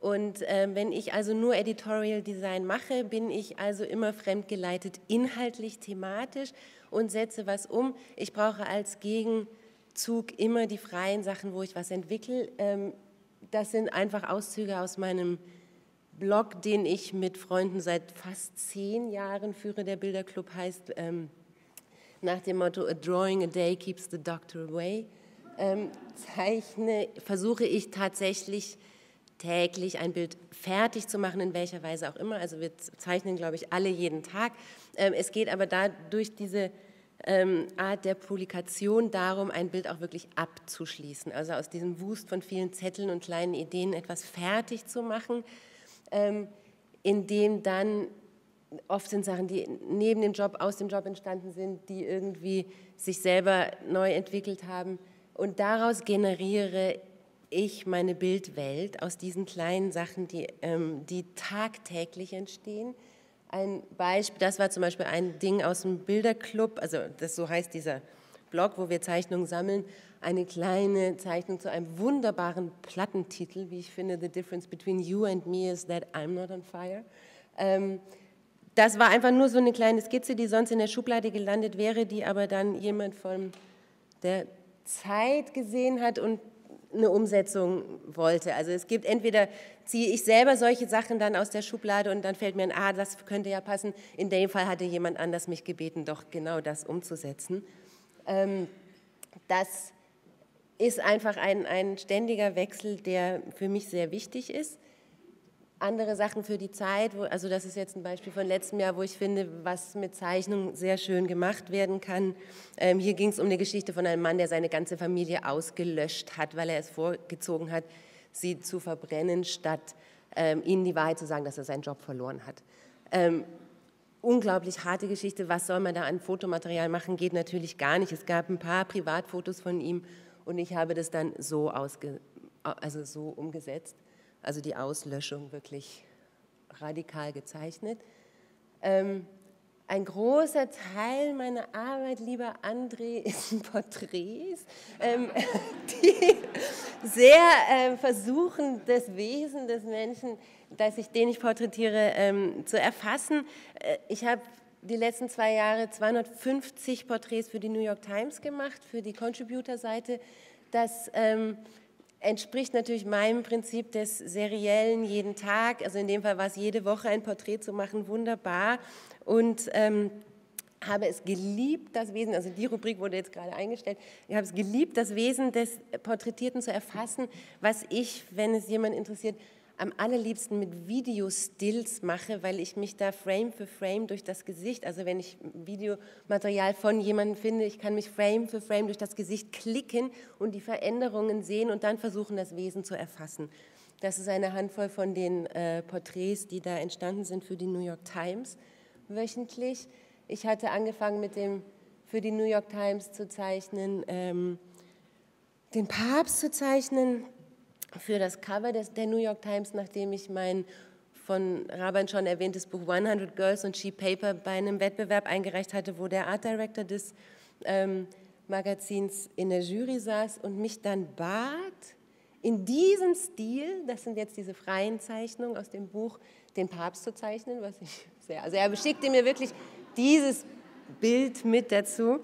F: Und äh, wenn ich also nur Editorial Design mache, bin ich also immer fremdgeleitet, inhaltlich, thematisch und setze was um. Ich brauche als Gegenzug immer die freien Sachen, wo ich was entwickle. Ähm, das sind einfach Auszüge aus meinem Blog, den ich mit Freunden seit fast zehn Jahren führe. Der Bilderclub heißt ähm, nach dem Motto A Drawing a Day keeps the doctor away. Ähm, zeichne, versuche ich tatsächlich täglich ein Bild fertig zu machen, in welcher Weise auch immer. Also wir zeichnen, glaube ich, alle jeden Tag. Ähm, es geht aber da durch diese ähm, Art der Publikation darum, ein Bild auch wirklich abzuschließen. Also aus diesem Wust von vielen Zetteln und kleinen Ideen etwas fertig zu machen, ähm, in dem dann oft sind Sachen, die neben dem Job, aus dem Job entstanden sind, die irgendwie sich selber neu entwickelt haben. Und daraus generiere ich meine Bildwelt aus diesen kleinen Sachen, die, ähm, die tagtäglich entstehen. Ein Beispiel, das war zum Beispiel ein Ding aus dem Bilderclub, also das so heißt dieser Blog, wo wir Zeichnungen sammeln, eine kleine Zeichnung zu einem wunderbaren Plattentitel, wie ich finde, The Difference Between You and Me is that I'm not on fire. Ähm, das war einfach nur so eine kleine Skizze, die sonst in der Schublade gelandet wäre, die aber dann jemand von der Zeit gesehen hat und eine Umsetzung wollte. Also es gibt entweder ziehe ich selber solche Sachen dann aus der Schublade und dann fällt mir ein, ah, das könnte ja passen. In dem Fall hatte jemand anders mich gebeten, doch genau das umzusetzen. Ähm, das ist einfach ein, ein ständiger Wechsel, der für mich sehr wichtig ist andere Sachen für die Zeit, wo, also das ist jetzt ein Beispiel von letztem Jahr, wo ich finde, was mit Zeichnung sehr schön gemacht werden kann. Ähm, hier ging es um eine Geschichte von einem Mann, der seine ganze Familie ausgelöscht hat, weil er es vorgezogen hat, sie zu verbrennen, statt ähm, ihnen die Wahrheit zu sagen, dass er seinen Job verloren hat. Ähm, unglaublich harte Geschichte. Was soll man da an Fotomaterial machen? Geht natürlich gar nicht. Es gab ein paar Privatfotos von ihm und ich habe das dann so, ausge, also so umgesetzt also die Auslöschung wirklich radikal gezeichnet. Ähm, ein großer Teil meiner Arbeit, lieber André, ist Porträts, ähm, die sehr äh, versuchen, das Wesen des Menschen, das ich, den ich porträtiere, ähm, zu erfassen. Äh, ich habe die letzten zwei Jahre 250 Porträts für die New York Times gemacht, für die Contributor-Seite. Das ähm, entspricht natürlich meinem Prinzip des seriellen jeden Tag. Also in dem Fall war es jede Woche ein Porträt zu machen, wunderbar. Und ähm, habe es geliebt, das Wesen, also die Rubrik wurde jetzt gerade eingestellt, ich habe es geliebt, das Wesen des Porträtierten zu erfassen, was ich, wenn es jemand interessiert, am allerliebsten mit Videostills mache, weil ich mich da Frame für Frame durch das Gesicht, also wenn ich Videomaterial von jemandem finde, ich kann mich Frame für Frame durch das Gesicht klicken und die Veränderungen sehen und dann versuchen, das Wesen zu erfassen. Das ist eine Handvoll von den äh, Porträts, die da entstanden sind für die New York Times wöchentlich. Ich hatte angefangen mit dem für die New York Times zu zeichnen, ähm, den Papst zu zeichnen, für das Cover des, der New York Times, nachdem ich mein von Raban schon erwähntes Buch 100 Girls und Cheap Paper bei einem Wettbewerb eingereicht hatte, wo der Art Director des ähm, Magazins in der Jury saß und mich dann bat, in diesem Stil, das sind jetzt diese freien Zeichnungen aus dem Buch, den Papst zu zeichnen, was ich sehr, also er beschickte mir wirklich dieses Bild mit dazu,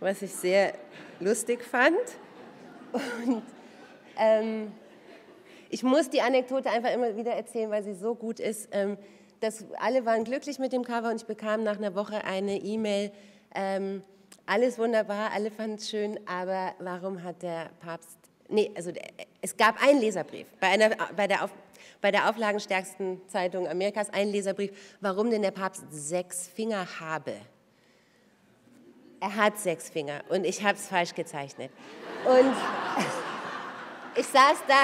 F: was ich sehr lustig fand. Und ähm, ich muss die Anekdote einfach immer wieder erzählen, weil sie so gut ist. Ähm, das, alle waren glücklich mit dem Cover und ich bekam nach einer Woche eine E-Mail. Ähm, alles wunderbar, alle fanden es schön, aber warum hat der Papst. Nee, also der, es gab einen Leserbrief bei, einer, bei, der Auf, bei der auflagenstärksten Zeitung Amerikas, einen Leserbrief, warum denn der Papst sechs Finger habe. Er hat sechs Finger und ich habe es falsch gezeichnet. Und ich saß da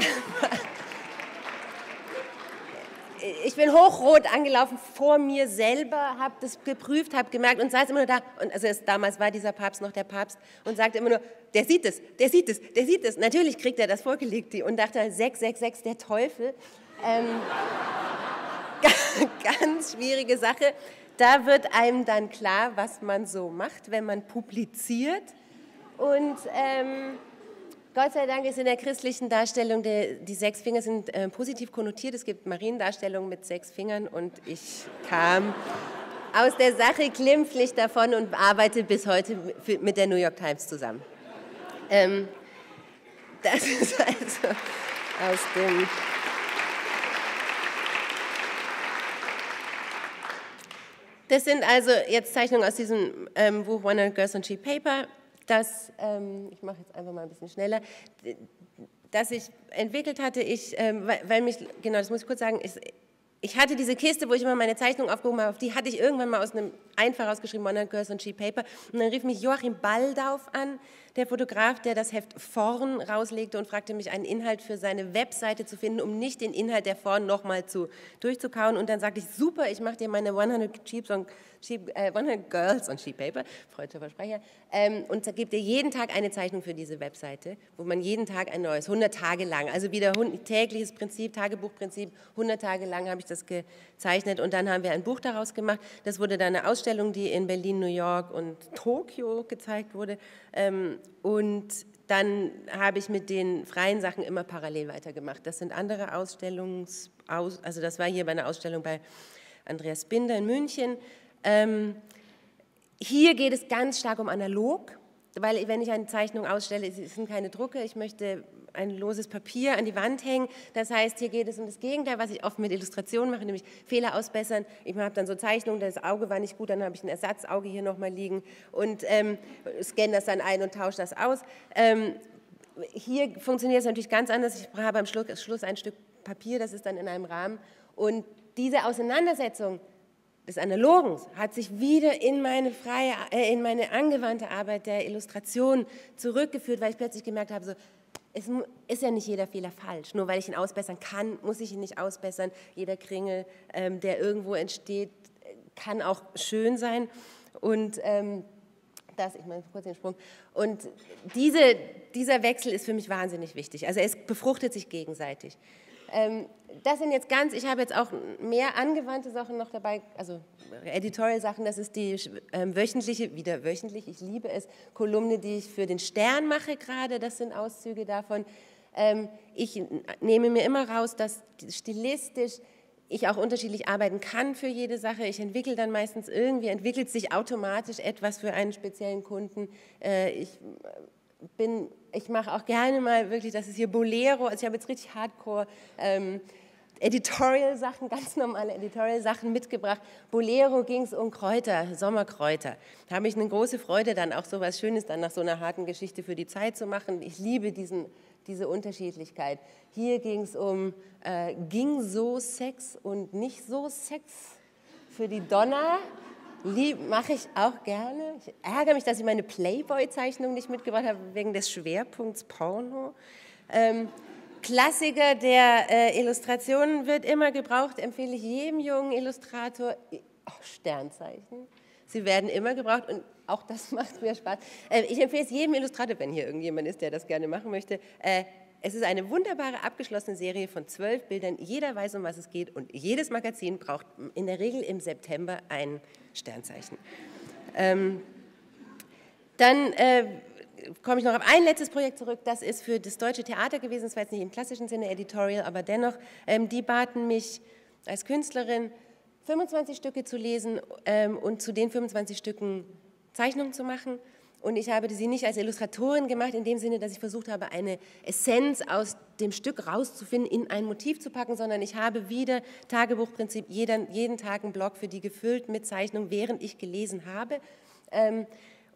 F: ich bin hochrot angelaufen vor mir selber, habe das geprüft, habe gemerkt und saß immer nur da. Und also es, damals war dieser Papst noch der Papst und sagte immer nur, der sieht es, der sieht es, der sieht es. Natürlich kriegt er das vorgelegt und dachte, 666, der Teufel. Ähm, ganz schwierige Sache. Da wird einem dann klar, was man so macht, wenn man publiziert. Und ähm, Gott sei Dank ist in der christlichen Darstellung, der, die sechs Finger sind äh, positiv konnotiert. Es gibt Mariendarstellungen mit sechs Fingern und ich kam aus der Sache glimpflich davon und arbeite bis heute mit der New York Times zusammen. Ähm, das ist also aus dem Das sind also jetzt Zeichnungen aus diesem ähm, Buch 100 Girls on Cheap Paper, das, ähm, ich mache jetzt einfach mal ein bisschen schneller, das ich entwickelt hatte, ich, ähm, weil, weil, mich, genau, das muss ich kurz sagen, ich, ich hatte diese Kiste, wo ich immer meine Zeichnung aufgehoben habe, auf die hatte ich irgendwann mal aus einem einfach ausgeschrieben, 100 Girls on Cheap Paper, und dann rief mich Joachim Baldauf an, der Fotograf, der das Heft Vorn rauslegte und fragte mich, einen Inhalt für seine Webseite zu finden, um nicht den Inhalt der Vorn nochmal zu, durchzukauen. Und dann sagte ich, super, ich mache dir meine 100 Cheap on Sheep, äh, 100 Girls on Sheep Paper, freudscher Versprecher, ähm, und gibt ihr jeden Tag eine Zeichnung für diese Webseite, wo man jeden Tag ein neues, 100 Tage lang, also wieder tägliches Prinzip, Tagebuchprinzip, 100 Tage lang habe ich das gezeichnet und dann haben wir ein Buch daraus gemacht. Das wurde dann eine Ausstellung, die in Berlin, New York und Tokio gezeigt wurde ähm, und dann habe ich mit den freien Sachen immer parallel weitergemacht. Das sind andere Ausstellungs, also das war hier bei einer Ausstellung bei Andreas Binder in München. Ähm, hier geht es ganz stark um analog, weil wenn ich eine Zeichnung ausstelle, es sind keine Drucke, ich möchte ein loses Papier an die Wand hängen. Das heißt, hier geht es um das Gegenteil, was ich oft mit Illustrationen mache, nämlich Fehler ausbessern. Ich habe dann so Zeichnungen, das Auge war nicht gut, dann habe ich ein Ersatzauge hier nochmal liegen und ähm, scanne das dann ein und tausche das aus. Ähm, hier funktioniert es natürlich ganz anders. Ich habe am Schluss ein Stück Papier, das ist dann in einem Rahmen. Und diese Auseinandersetzung des Analogen hat sich wieder in meine, freie, äh, in meine angewandte Arbeit der Illustration zurückgeführt, weil ich plötzlich gemerkt habe, so, es ist ja nicht jeder Fehler falsch. Nur weil ich ihn ausbessern kann, muss ich ihn nicht ausbessern. Jeder Kringel, ähm, der irgendwo entsteht, kann auch schön sein. Und ähm, das, ich meine, kurz den Sprung. Und diese, dieser Wechsel ist für mich wahnsinnig wichtig. Also es befruchtet sich gegenseitig. Ähm, das sind jetzt ganz, ich habe jetzt auch mehr angewandte Sachen noch dabei, also Editorial-Sachen, das ist die ähm, wöchentliche, wieder wöchentlich, ich liebe es, Kolumne, die ich für den Stern mache gerade, das sind Auszüge davon. Ähm, ich nehme mir immer raus, dass stilistisch ich auch unterschiedlich arbeiten kann für jede Sache. Ich entwickle dann meistens irgendwie, entwickelt sich automatisch etwas für einen speziellen Kunden. Äh, ich bin, ich mache auch gerne mal wirklich, das ist hier Bolero, also ich habe jetzt richtig Hardcore ähm, Editorial-Sachen, ganz normale Editorial-Sachen mitgebracht. Bolero ging es um Kräuter, Sommerkräuter. Da habe ich eine große Freude, dann auch so was Schönes dann nach so einer harten Geschichte für die Zeit zu machen. Ich liebe diesen, diese Unterschiedlichkeit. Hier ging es um äh, ging so Sex und nicht so Sex für die Donna mache ich auch gerne. Ich ärgere mich, dass ich meine Playboy-Zeichnung nicht mitgebracht habe, wegen des Schwerpunkts Porno. Ähm, Klassiker der äh, Illustrationen wird immer gebraucht, empfehle ich jedem jungen Illustrator. Oh, Sternzeichen. Sie werden immer gebraucht und auch das macht mir Spaß. Äh, ich empfehle es jedem Illustrator, wenn hier irgendjemand ist, der das gerne machen möchte. Äh, es ist eine wunderbare abgeschlossene Serie von zwölf Bildern. Jeder weiß, um was es geht und jedes Magazin braucht in der Regel im September ein Sternzeichen. Ähm, dann äh, komme ich noch auf ein letztes Projekt zurück. Das ist für das Deutsche Theater gewesen. Das war jetzt nicht im klassischen Sinne Editorial, aber dennoch, ähm, die baten mich als Künstlerin 25 Stücke zu lesen ähm, und zu den 25 Stücken Zeichnungen zu machen. Und ich habe sie nicht als Illustratorin gemacht, in dem Sinne, dass ich versucht habe, eine Essenz aus dem Stück rauszufinden, in ein Motiv zu packen, sondern ich habe wieder Tagebuchprinzip, jeden, jeden Tag einen Blog für die gefüllt mit Zeichnungen, während ich gelesen habe. Ähm,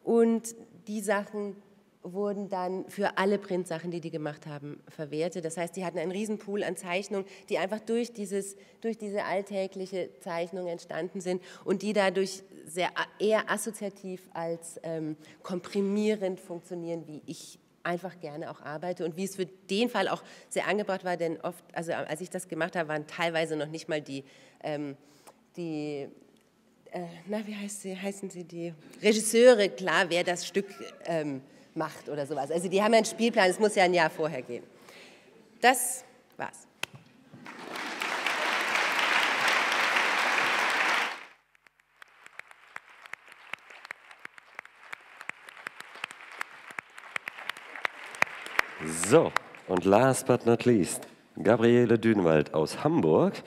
F: und die Sachen wurden dann für alle Printsachen, die die gemacht haben, verwertet. Das heißt, die hatten einen riesen Pool an Zeichnungen, die einfach durch, dieses, durch diese alltägliche Zeichnung entstanden sind und die dadurch sehr, eher assoziativ als ähm, komprimierend funktionieren, wie ich einfach gerne auch arbeite und wie es für den Fall auch sehr angebracht war, denn oft, also als ich das gemacht habe, waren teilweise noch nicht mal die, ähm, die äh, na, wie heißt sie, heißen sie, die Regisseure klar, wer das Stück ähm, macht oder sowas. Also die haben ja einen Spielplan, es muss ja ein Jahr vorher gehen. Das war's.
B: So, und last but not least, Gabriele Dünwald aus Hamburg.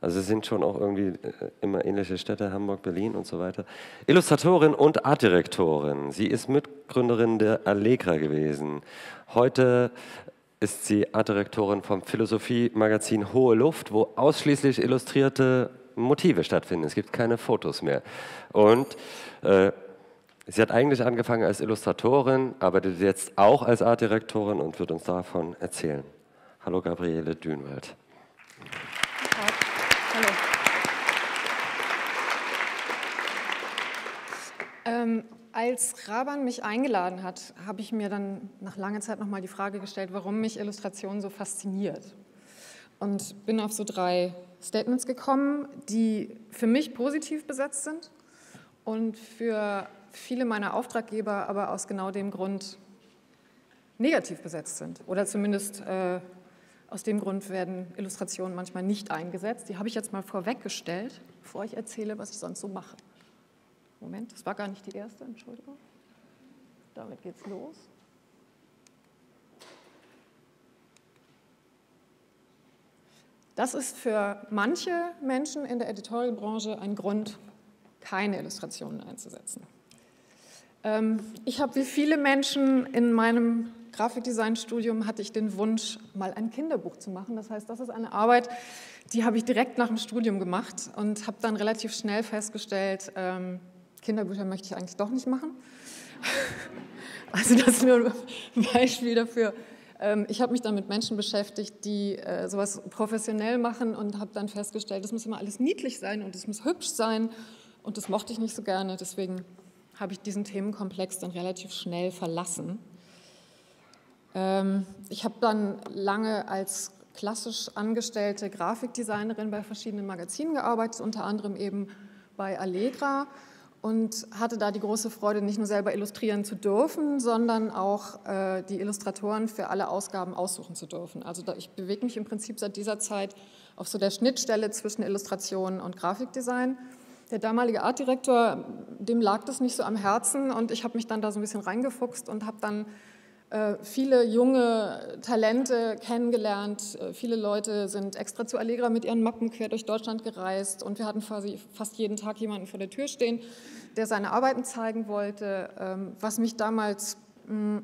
B: Also es sind schon auch irgendwie äh, immer ähnliche Städte, Hamburg, Berlin und so weiter. Illustratorin und Artdirektorin. Sie ist mit Mitgründerin der Allegra gewesen. Heute ist sie Artdirektorin vom Philosophie-Magazin Hohe Luft, wo ausschließlich illustrierte Motive stattfinden. Es gibt keine Fotos mehr. Und äh, sie hat eigentlich angefangen als Illustratorin, arbeitet jetzt auch als Artdirektorin und wird uns davon erzählen. Hallo Gabriele Dünwald.
H: Hallo. Ähm, als Raban mich eingeladen hat, habe ich mir dann nach langer Zeit nochmal die Frage gestellt, warum mich Illustration so fasziniert. Und bin auf so drei Statements gekommen, die für mich positiv besetzt sind und für viele meiner Auftraggeber aber aus genau dem Grund negativ besetzt sind oder zumindest äh, aus dem Grund werden Illustrationen manchmal nicht eingesetzt. Die habe ich jetzt mal vorweggestellt, bevor ich erzähle, was ich sonst so mache. Moment, das war gar nicht die erste, Entschuldigung. Damit geht's los. Das ist für manche Menschen in der Editorialbranche ein Grund, keine Illustrationen einzusetzen. Ähm, ich habe wie viele Menschen in meinem Grafikdesign-Studium hatte ich den Wunsch, mal ein Kinderbuch zu machen. Das heißt, das ist eine Arbeit, die habe ich direkt nach dem Studium gemacht und habe dann relativ schnell festgestellt, ähm, Kinderbücher möchte ich eigentlich doch nicht machen. Also das ist nur ein Beispiel dafür. Ähm, ich habe mich dann mit Menschen beschäftigt, die äh, sowas professionell machen und habe dann festgestellt, das muss immer alles niedlich sein und es muss hübsch sein und das mochte ich nicht so gerne. Deswegen habe ich diesen Themenkomplex dann relativ schnell verlassen. Ähm, ich habe dann lange als klassisch angestellte Grafikdesignerin bei verschiedenen Magazinen gearbeitet, unter anderem eben bei Allegra und hatte da die große Freude, nicht nur selber illustrieren zu dürfen, sondern auch äh, die Illustratoren für alle Ausgaben aussuchen zu dürfen. Also da, ich bewege mich im Prinzip seit dieser Zeit auf so der Schnittstelle zwischen Illustration und Grafikdesign. Der damalige Artdirektor, dem lag das nicht so am Herzen und ich habe mich dann da so ein bisschen reingefuchst und habe dann viele junge Talente kennengelernt. Äh, viele Leute sind extra zu Allegra mit ihren Mappen quer durch Deutschland gereist und wir hatten quasi fast jeden Tag jemanden vor der Tür stehen, der seine Arbeiten zeigen wollte. Ähm, was mich damals mm,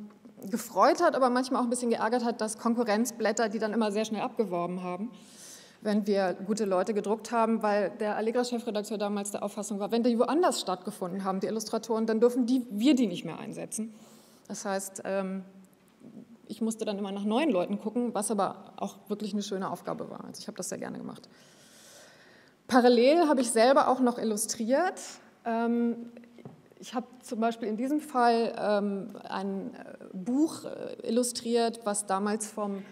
H: gefreut hat, aber manchmal auch ein bisschen geärgert hat, dass Konkurrenzblätter, die dann immer sehr schnell abgeworben haben, wenn wir gute Leute gedruckt haben, weil der Allegra-Chefredakteur damals der Auffassung war, wenn die woanders stattgefunden haben, die Illustratoren, dann dürfen die, wir die nicht mehr einsetzen. Das heißt, ähm, ich musste dann immer nach neuen Leuten gucken, was aber auch wirklich eine schöne Aufgabe war. Also ich habe das sehr gerne gemacht. Parallel habe ich selber auch noch illustriert. Ähm, ich habe zum Beispiel in diesem Fall ähm, ein äh, Buch äh, illustriert, was damals vom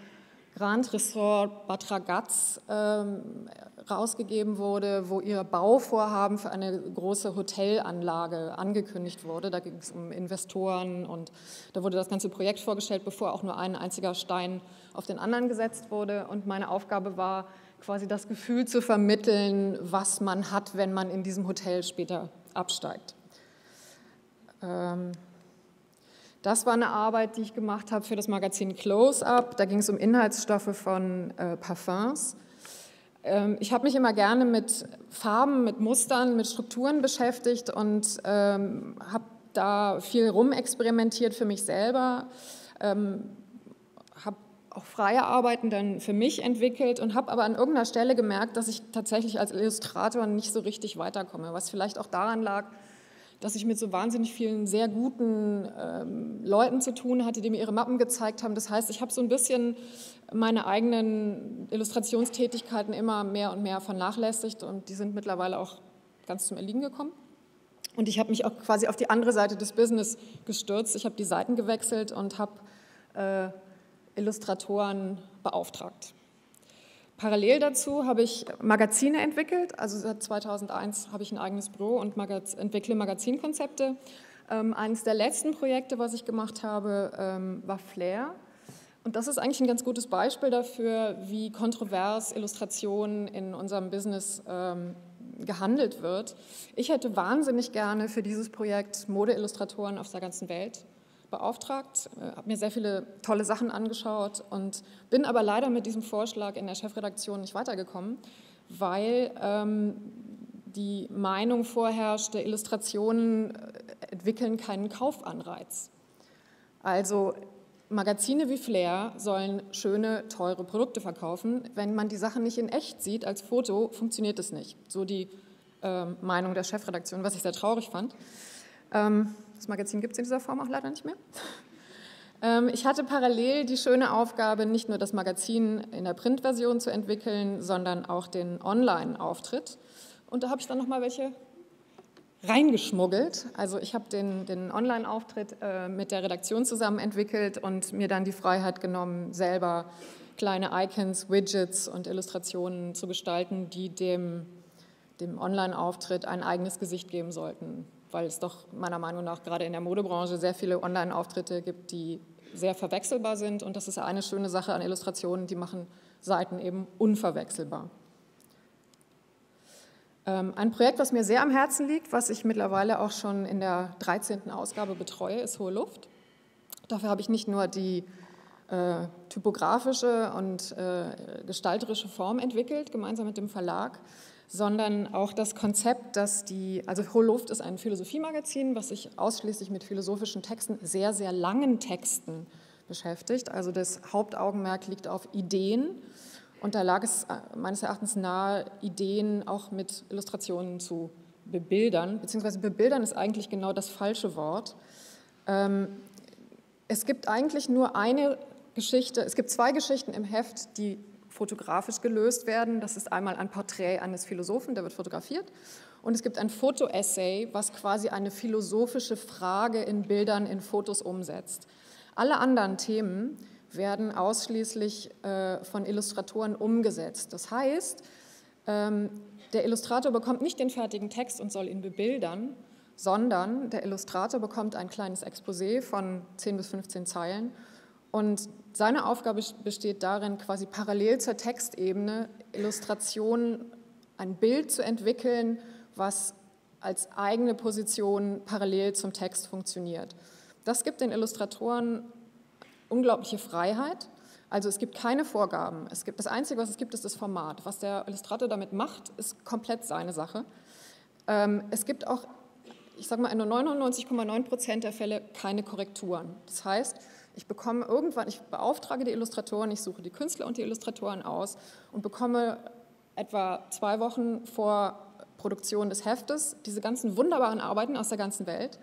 H: Grand Resort Bad Ragaz ähm, rausgegeben wurde, wo ihr Bauvorhaben für eine große Hotelanlage angekündigt wurde. Da ging es um Investoren und da wurde das ganze Projekt vorgestellt, bevor auch nur ein einziger Stein auf den anderen gesetzt wurde. Und meine Aufgabe war, quasi das Gefühl zu vermitteln, was man hat, wenn man in diesem Hotel später absteigt. Ähm, das war eine Arbeit, die ich gemacht habe für das Magazin Close-Up. Da ging es um Inhaltsstoffe von äh, Parfums. Ähm, ich habe mich immer gerne mit Farben, mit Mustern, mit Strukturen beschäftigt und ähm, habe da viel rumexperimentiert für mich selber. Ähm, habe auch freie Arbeiten dann für mich entwickelt und habe aber an irgendeiner Stelle gemerkt, dass ich tatsächlich als Illustrator nicht so richtig weiterkomme, was vielleicht auch daran lag, dass ich mit so wahnsinnig vielen sehr guten ähm, Leuten zu tun hatte, die mir ihre Mappen gezeigt haben. Das heißt, ich habe so ein bisschen meine eigenen Illustrationstätigkeiten immer mehr und mehr vernachlässigt und die sind mittlerweile auch ganz zum Erliegen gekommen. Und ich habe mich auch quasi auf die andere Seite des Business gestürzt. Ich habe die Seiten gewechselt und habe äh, Illustratoren beauftragt. Parallel dazu habe ich Magazine entwickelt. Also seit 2001 habe ich ein eigenes Büro und Magaz entwickle Magazinkonzepte. Ähm, eines der letzten Projekte, was ich gemacht habe, ähm, war Flair. Und das ist eigentlich ein ganz gutes Beispiel dafür, wie kontrovers Illustration in unserem Business ähm, gehandelt wird. Ich hätte wahnsinnig gerne für dieses Projekt Modeillustratoren auf der ganzen Welt beauftragt, äh, habe mir sehr viele tolle Sachen angeschaut und bin aber leider mit diesem Vorschlag in der Chefredaktion nicht weitergekommen, weil ähm, die Meinung vorherrschte, Illustrationen äh, entwickeln keinen Kaufanreiz. Also Magazine wie Flair sollen schöne, teure Produkte verkaufen. Wenn man die Sachen nicht in echt sieht als Foto, funktioniert es nicht. So die äh, Meinung der Chefredaktion, was ich sehr traurig fand. Ähm, das Magazin gibt es in dieser Form auch leider nicht mehr. Ähm, ich hatte parallel die schöne Aufgabe, nicht nur das Magazin in der Printversion zu entwickeln, sondern auch den Online-Auftritt. Und da habe ich dann noch mal welche reingeschmuggelt. Also ich habe den, den Online-Auftritt äh, mit der Redaktion zusammen entwickelt und mir dann die Freiheit genommen, selber kleine Icons, Widgets und Illustrationen zu gestalten, die dem, dem Online-Auftritt ein eigenes Gesicht geben sollten. Weil es doch meiner Meinung nach gerade in der Modebranche sehr viele Online-Auftritte gibt, die sehr verwechselbar sind. Und das ist eine schöne Sache an Illustrationen, die machen Seiten eben unverwechselbar. Ähm, ein Projekt, was mir sehr am Herzen liegt, was ich mittlerweile auch schon in der 13. Ausgabe betreue, ist Hohe Luft. Dafür habe ich nicht nur die äh, typografische und äh, gestalterische Form entwickelt, gemeinsam mit dem Verlag, sondern auch das Konzept, dass die, also Hohe Luft ist ein Philosophiemagazin, was sich ausschließlich mit philosophischen Texten, sehr, sehr langen Texten beschäftigt. Also das Hauptaugenmerk liegt auf Ideen und da lag es äh, meines Erachtens nahe, Ideen auch mit Illustrationen zu bebildern, beziehungsweise bebildern ist eigentlich genau das falsche Wort. Ähm, es gibt eigentlich nur eine Geschichte, es gibt zwei Geschichten im Heft, die fotografisch gelöst werden. Das ist einmal ein Porträt eines Philosophen, der wird fotografiert. Und es gibt ein Fotoessay, was quasi eine philosophische Frage in Bildern, in Fotos umsetzt. Alle anderen Themen werden ausschließlich äh, von Illustratoren umgesetzt. Das heißt, ähm, der Illustrator bekommt nicht den fertigen Text und soll ihn bebildern, sondern der Illustrator bekommt ein kleines Exposé von 10 bis 15 Zeilen und seine Aufgabe besteht darin, quasi parallel zur Textebene Illustrationen, ein Bild zu entwickeln, was als eigene Position parallel zum Text funktioniert. Das gibt den Illustratoren unglaubliche Freiheit. Also es gibt keine Vorgaben. Es gibt, das Einzige, was es gibt, ist das Format. Was der Illustrator damit macht, ist komplett seine Sache. Ähm, es gibt auch, ich sage mal, in nur 99,9 Prozent der Fälle keine Korrekturen. Das heißt, ich bekomme irgendwann, ich beauftrage die Illustratoren, ich suche die Künstler und die Illustratoren aus und bekomme etwa zwei Wochen vor Produktion des Heftes diese ganzen wunderbaren Arbeiten aus der ganzen Welt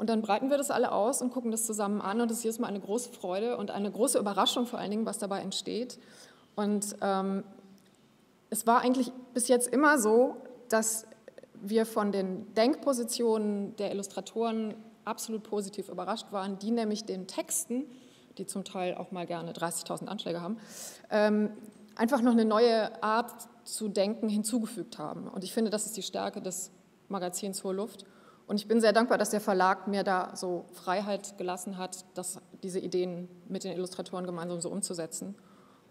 H: und dann breiten wir das alle aus und gucken das zusammen an. Und es ist jedes Mal eine große Freude und eine große Überraschung vor allen Dingen, was dabei entsteht. Und ähm, es war eigentlich bis jetzt immer so, dass wir von den Denkpositionen der Illustratoren absolut positiv überrascht waren, die nämlich den Texten, die zum Teil auch mal gerne 30.000 Anschläge haben, ähm, einfach noch eine neue Art zu denken hinzugefügt haben. Und ich finde, das ist die Stärke des Magazins Hohe Luft. Und ich bin sehr dankbar, dass der Verlag mir da so Freiheit gelassen hat, dass diese Ideen mit den Illustratoren gemeinsam so umzusetzen.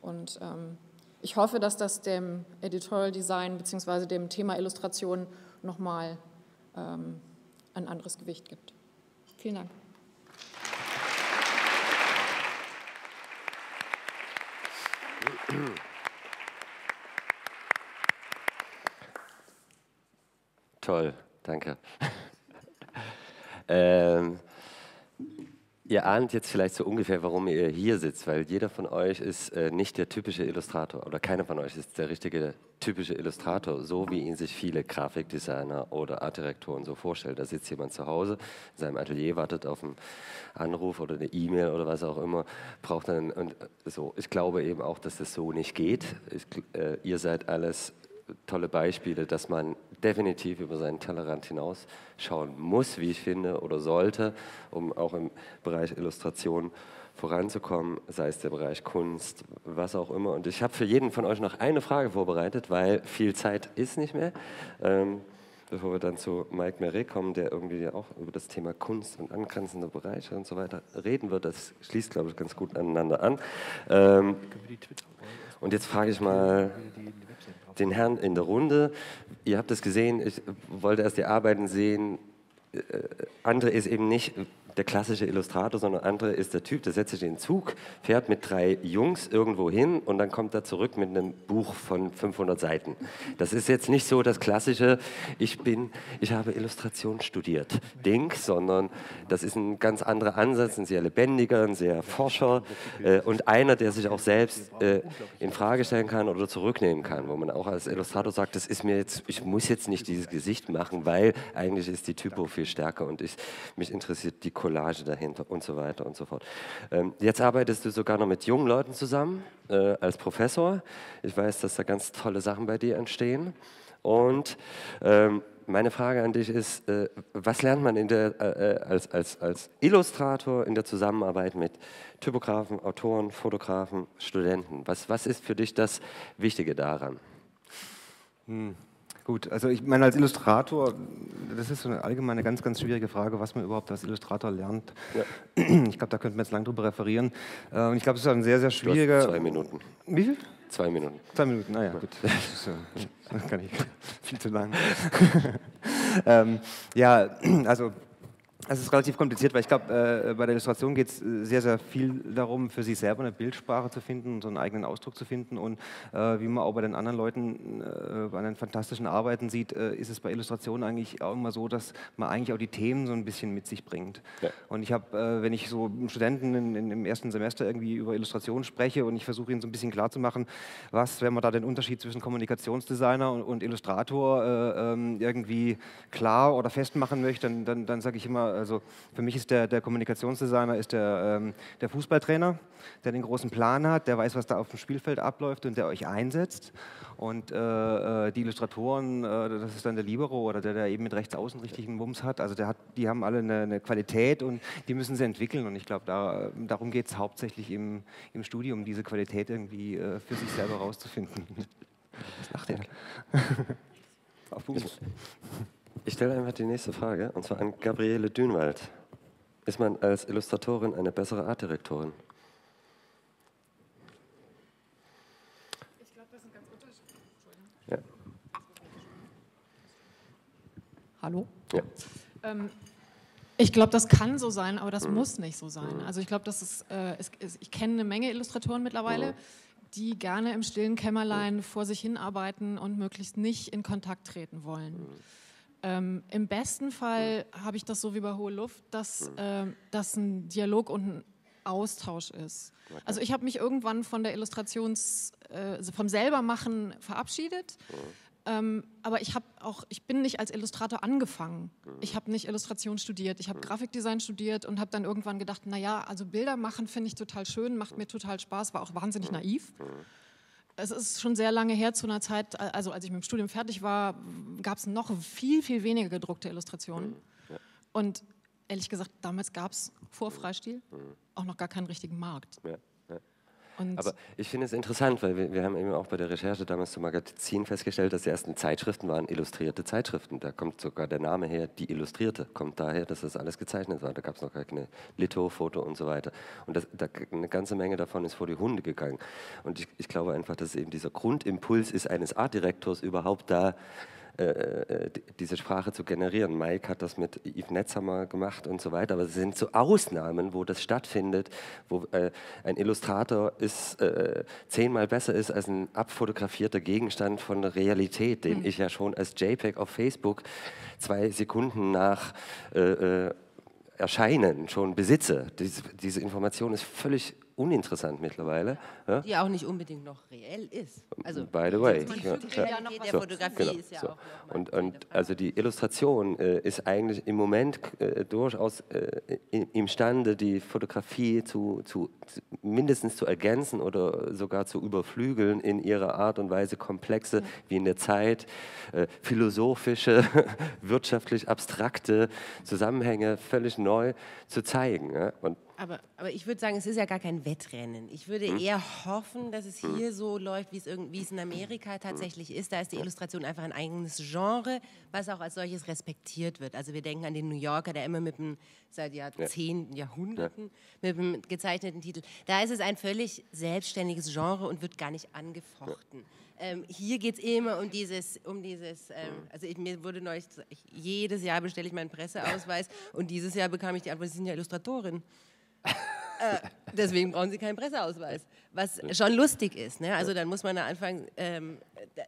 H: Und ähm, ich hoffe, dass das dem Editorial Design bzw. dem Thema Illustration nochmal ähm, ein anderes Gewicht gibt. Vielen Dank.
B: Toll, danke. Ähm, ihr ahnt jetzt vielleicht so ungefähr, warum ihr hier sitzt, weil jeder von euch ist äh, nicht der typische Illustrator oder keiner von euch ist der richtige typische Illustrator, so wie ihn sich viele Grafikdesigner oder Artdirektoren so vorstellen. Da sitzt jemand zu Hause in seinem Atelier, wartet auf einen Anruf oder eine E-Mail oder was auch immer, braucht dann und so. Ich glaube eben auch, dass das so nicht geht. Ich, äh, ihr seid alles tolle Beispiele, dass man definitiv über seinen Tellerrand hinausschauen muss, wie ich finde, oder sollte, um auch im Bereich Illustration voranzukommen, sei es der Bereich Kunst, was auch immer. Und ich habe für jeden von euch noch eine Frage vorbereitet, weil viel Zeit ist nicht mehr. Ähm, bevor wir dann zu Mike Meret kommen, der irgendwie auch über das Thema Kunst und angrenzende Bereiche und so weiter reden wird. Das schließt, glaube ich, ganz gut aneinander an. Ähm, und jetzt frage ich mal den Herrn in der Runde. Ihr habt es gesehen, ich wollte erst die Arbeiten sehen. Äh, André ist eben nicht der klassische Illustrator, sondern andere ist der Typ, der setzt sich in den Zug, fährt mit drei Jungs irgendwo hin und dann kommt er zurück mit einem Buch von 500 Seiten. Das ist jetzt nicht so das klassische, ich bin, ich habe Illustration studiert, Ding, sondern das ist ein ganz anderer Ansatz, ein sehr lebendiger, ein sehr forscher äh, und einer, der sich auch selbst äh, in Frage stellen kann oder zurücknehmen kann, wo man auch als Illustrator sagt, das ist mir jetzt, ich muss jetzt nicht dieses Gesicht machen, weil eigentlich ist die Typo viel stärker und ich, mich interessiert die Collage dahinter und so weiter und so fort. Ähm, jetzt arbeitest du sogar noch mit jungen Leuten zusammen äh, als Professor. Ich weiß, dass da ganz tolle Sachen bei dir entstehen. Und ähm, meine Frage an dich ist, äh, was lernt man der, äh, äh, als, als, als Illustrator in der Zusammenarbeit mit Typografen, Autoren, Fotografen, Studenten? Was, was ist für dich das Wichtige daran?
E: Hm. Gut, also ich meine, als Illustrator, das ist so eine allgemeine ganz, ganz schwierige Frage, was man überhaupt als Illustrator lernt. Ja. Ich glaube, da könnten wir jetzt lang drüber referieren. Und ich glaube, es ist ein sehr, sehr schwieriger.
B: Zwei Minuten.
E: Wie viel?
B: Zwei Minuten.
E: Zwei Minuten, naja, gut. Das kann ich viel zu lang. ähm, ja, also es ist relativ kompliziert, weil ich glaube, äh, bei der Illustration geht es äh, sehr, sehr viel darum, für sich selber eine Bildsprache zu finden, so einen eigenen Ausdruck zu finden. Und äh, wie man auch bei den anderen Leuten, äh, bei den fantastischen Arbeiten sieht, äh, ist es bei Illustrationen eigentlich auch immer so, dass man eigentlich auch die Themen so ein bisschen mit sich bringt. Ja. Und ich habe, äh, wenn ich so Studenten in, in, im ersten Semester irgendwie über Illustration spreche und ich versuche ihnen so ein bisschen klarzumachen, was, wenn man da den Unterschied zwischen Kommunikationsdesigner und, und Illustrator ähm, irgendwie klar oder festmachen möchte, dann, dann, dann sage ich immer, also für mich ist der, der Kommunikationsdesigner ist der, ähm, der Fußballtrainer, der den großen Plan hat, der weiß, was da auf dem Spielfeld abläuft und der euch einsetzt. Und äh, äh die Illustratoren, äh, das ist dann der Libero oder der, der eben mit rechts außen richtigen Mums hat. Also der hat, die haben alle eine, eine Qualität und die müssen sie entwickeln. Und ich glaube, da, darum geht es hauptsächlich im, im Studium, diese Qualität irgendwie äh, für sich selber rauszufinden. Was macht der?
B: Auf Buch. Ich stelle einfach die nächste Frage, und zwar an Gabriele Dünwald. Ist man als Illustratorin eine bessere Artdirektorin?
H: Ich glaube, das sind ganz unterschiedliche.
B: Ja.
H: Hallo?
B: Ja.
H: Ähm, ich glaube, das kann so sein, aber das mhm. muss nicht so sein. Mhm. Also ich glaube, das ist, äh, ich kenne eine Menge Illustratoren mittlerweile, mhm. die gerne im stillen Kämmerlein mhm. vor sich hinarbeiten und möglichst nicht in Kontakt treten wollen. Ähm, Im besten Fall habe ich das so wie bei Hohe Luft, dass äh, das ein Dialog und ein Austausch ist. Also ich habe mich irgendwann von der Illustrations, äh, also vom selbermachen verabschiedet. Mhm. Ähm, aber ich habe auch, ich bin nicht als Illustrator angefangen. Mhm. Ich habe nicht Illustration studiert. Ich habe mhm. Grafikdesign studiert und habe dann irgendwann gedacht, naja, also Bilder machen finde ich total schön, macht mir total Spaß, war auch wahnsinnig naiv es ist schon sehr lange her zu einer Zeit, also als ich mit dem Studium fertig war, gab es noch viel, viel weniger gedruckte Illustrationen. Mhm, ja. Und ehrlich gesagt, damals gab es vor Freistil mhm. auch noch gar keinen richtigen Markt. Ja.
B: Und Aber ich finde es interessant, weil wir, wir, haben eben auch bei der Recherche damals zum Magazin festgestellt, dass die ersten Zeitschriften waren illustrierte Zeitschriften. Da kommt sogar der Name her, die Illustrierte, kommt daher, dass das alles gezeichnet war. Da gab es noch keine Litho, Foto und so weiter. Und das, da, eine ganze Menge davon ist vor die Hunde gegangen. Und ich, ich glaube einfach, dass eben dieser Grundimpuls ist eines Artdirektors überhaupt da, äh, äh, diese Sprache zu generieren. Mike hat das mit Yves Netzhammer gemacht und so weiter, aber es sind so Ausnahmen, wo das stattfindet, wo äh, ein Illustrator ist, äh, zehnmal besser ist als ein abfotografierter Gegenstand von der Realität, den mhm. ich ja schon als JPEG auf Facebook zwei Sekunden nach äh, äh, Erscheinen schon besitze. Diese, diese Information ist völlig uninteressant mittlerweile.
F: Ja? Die auch nicht unbedingt noch reell ist.
B: Also By the way.
F: Die ja. Realität der Fotografie genau. ist ja
B: so.
F: auch
B: noch Und, und also die Illustration äh, ist eigentlich im Moment äh, durchaus äh, imstande, die Fotografie zu, zu, zu, mindestens zu ergänzen oder sogar zu überflügeln in ihrer Art und Weise komplexe, wie in der Zeit, äh, philosophische, wirtschaftlich abstrakte Zusammenhänge völlig neu zu zeigen. Ja? Und
F: aber, aber ich würde sagen, es ist ja gar kein Wettrennen. Ich würde hm. eher hoffen, dass es hm. hier so läuft, wie es, wie es in Amerika hm. tatsächlich ist. Da ist die Illustration einfach ein eigenes Genre, was auch als solches respektiert wird. Also wir denken an den New Yorker, der immer mit dem, seit Jahrzehnten, ja. Jahrhunderten, mit dem gezeichneten Titel. Da ist es ein völlig selbstständiges Genre und wird gar nicht angefochten. Ähm, hier geht es immer um dieses, um dieses ähm, also ich, mir wurde neulich, ich, jedes Jahr bestelle ich meinen Presseausweis und dieses Jahr bekam ich die Antwort, Sie sind ja Illustratorin. Äh, deswegen brauchen Sie keinen Presseausweis. Was schon lustig ist. Ne? Also dann muss man da anfangen, ähm,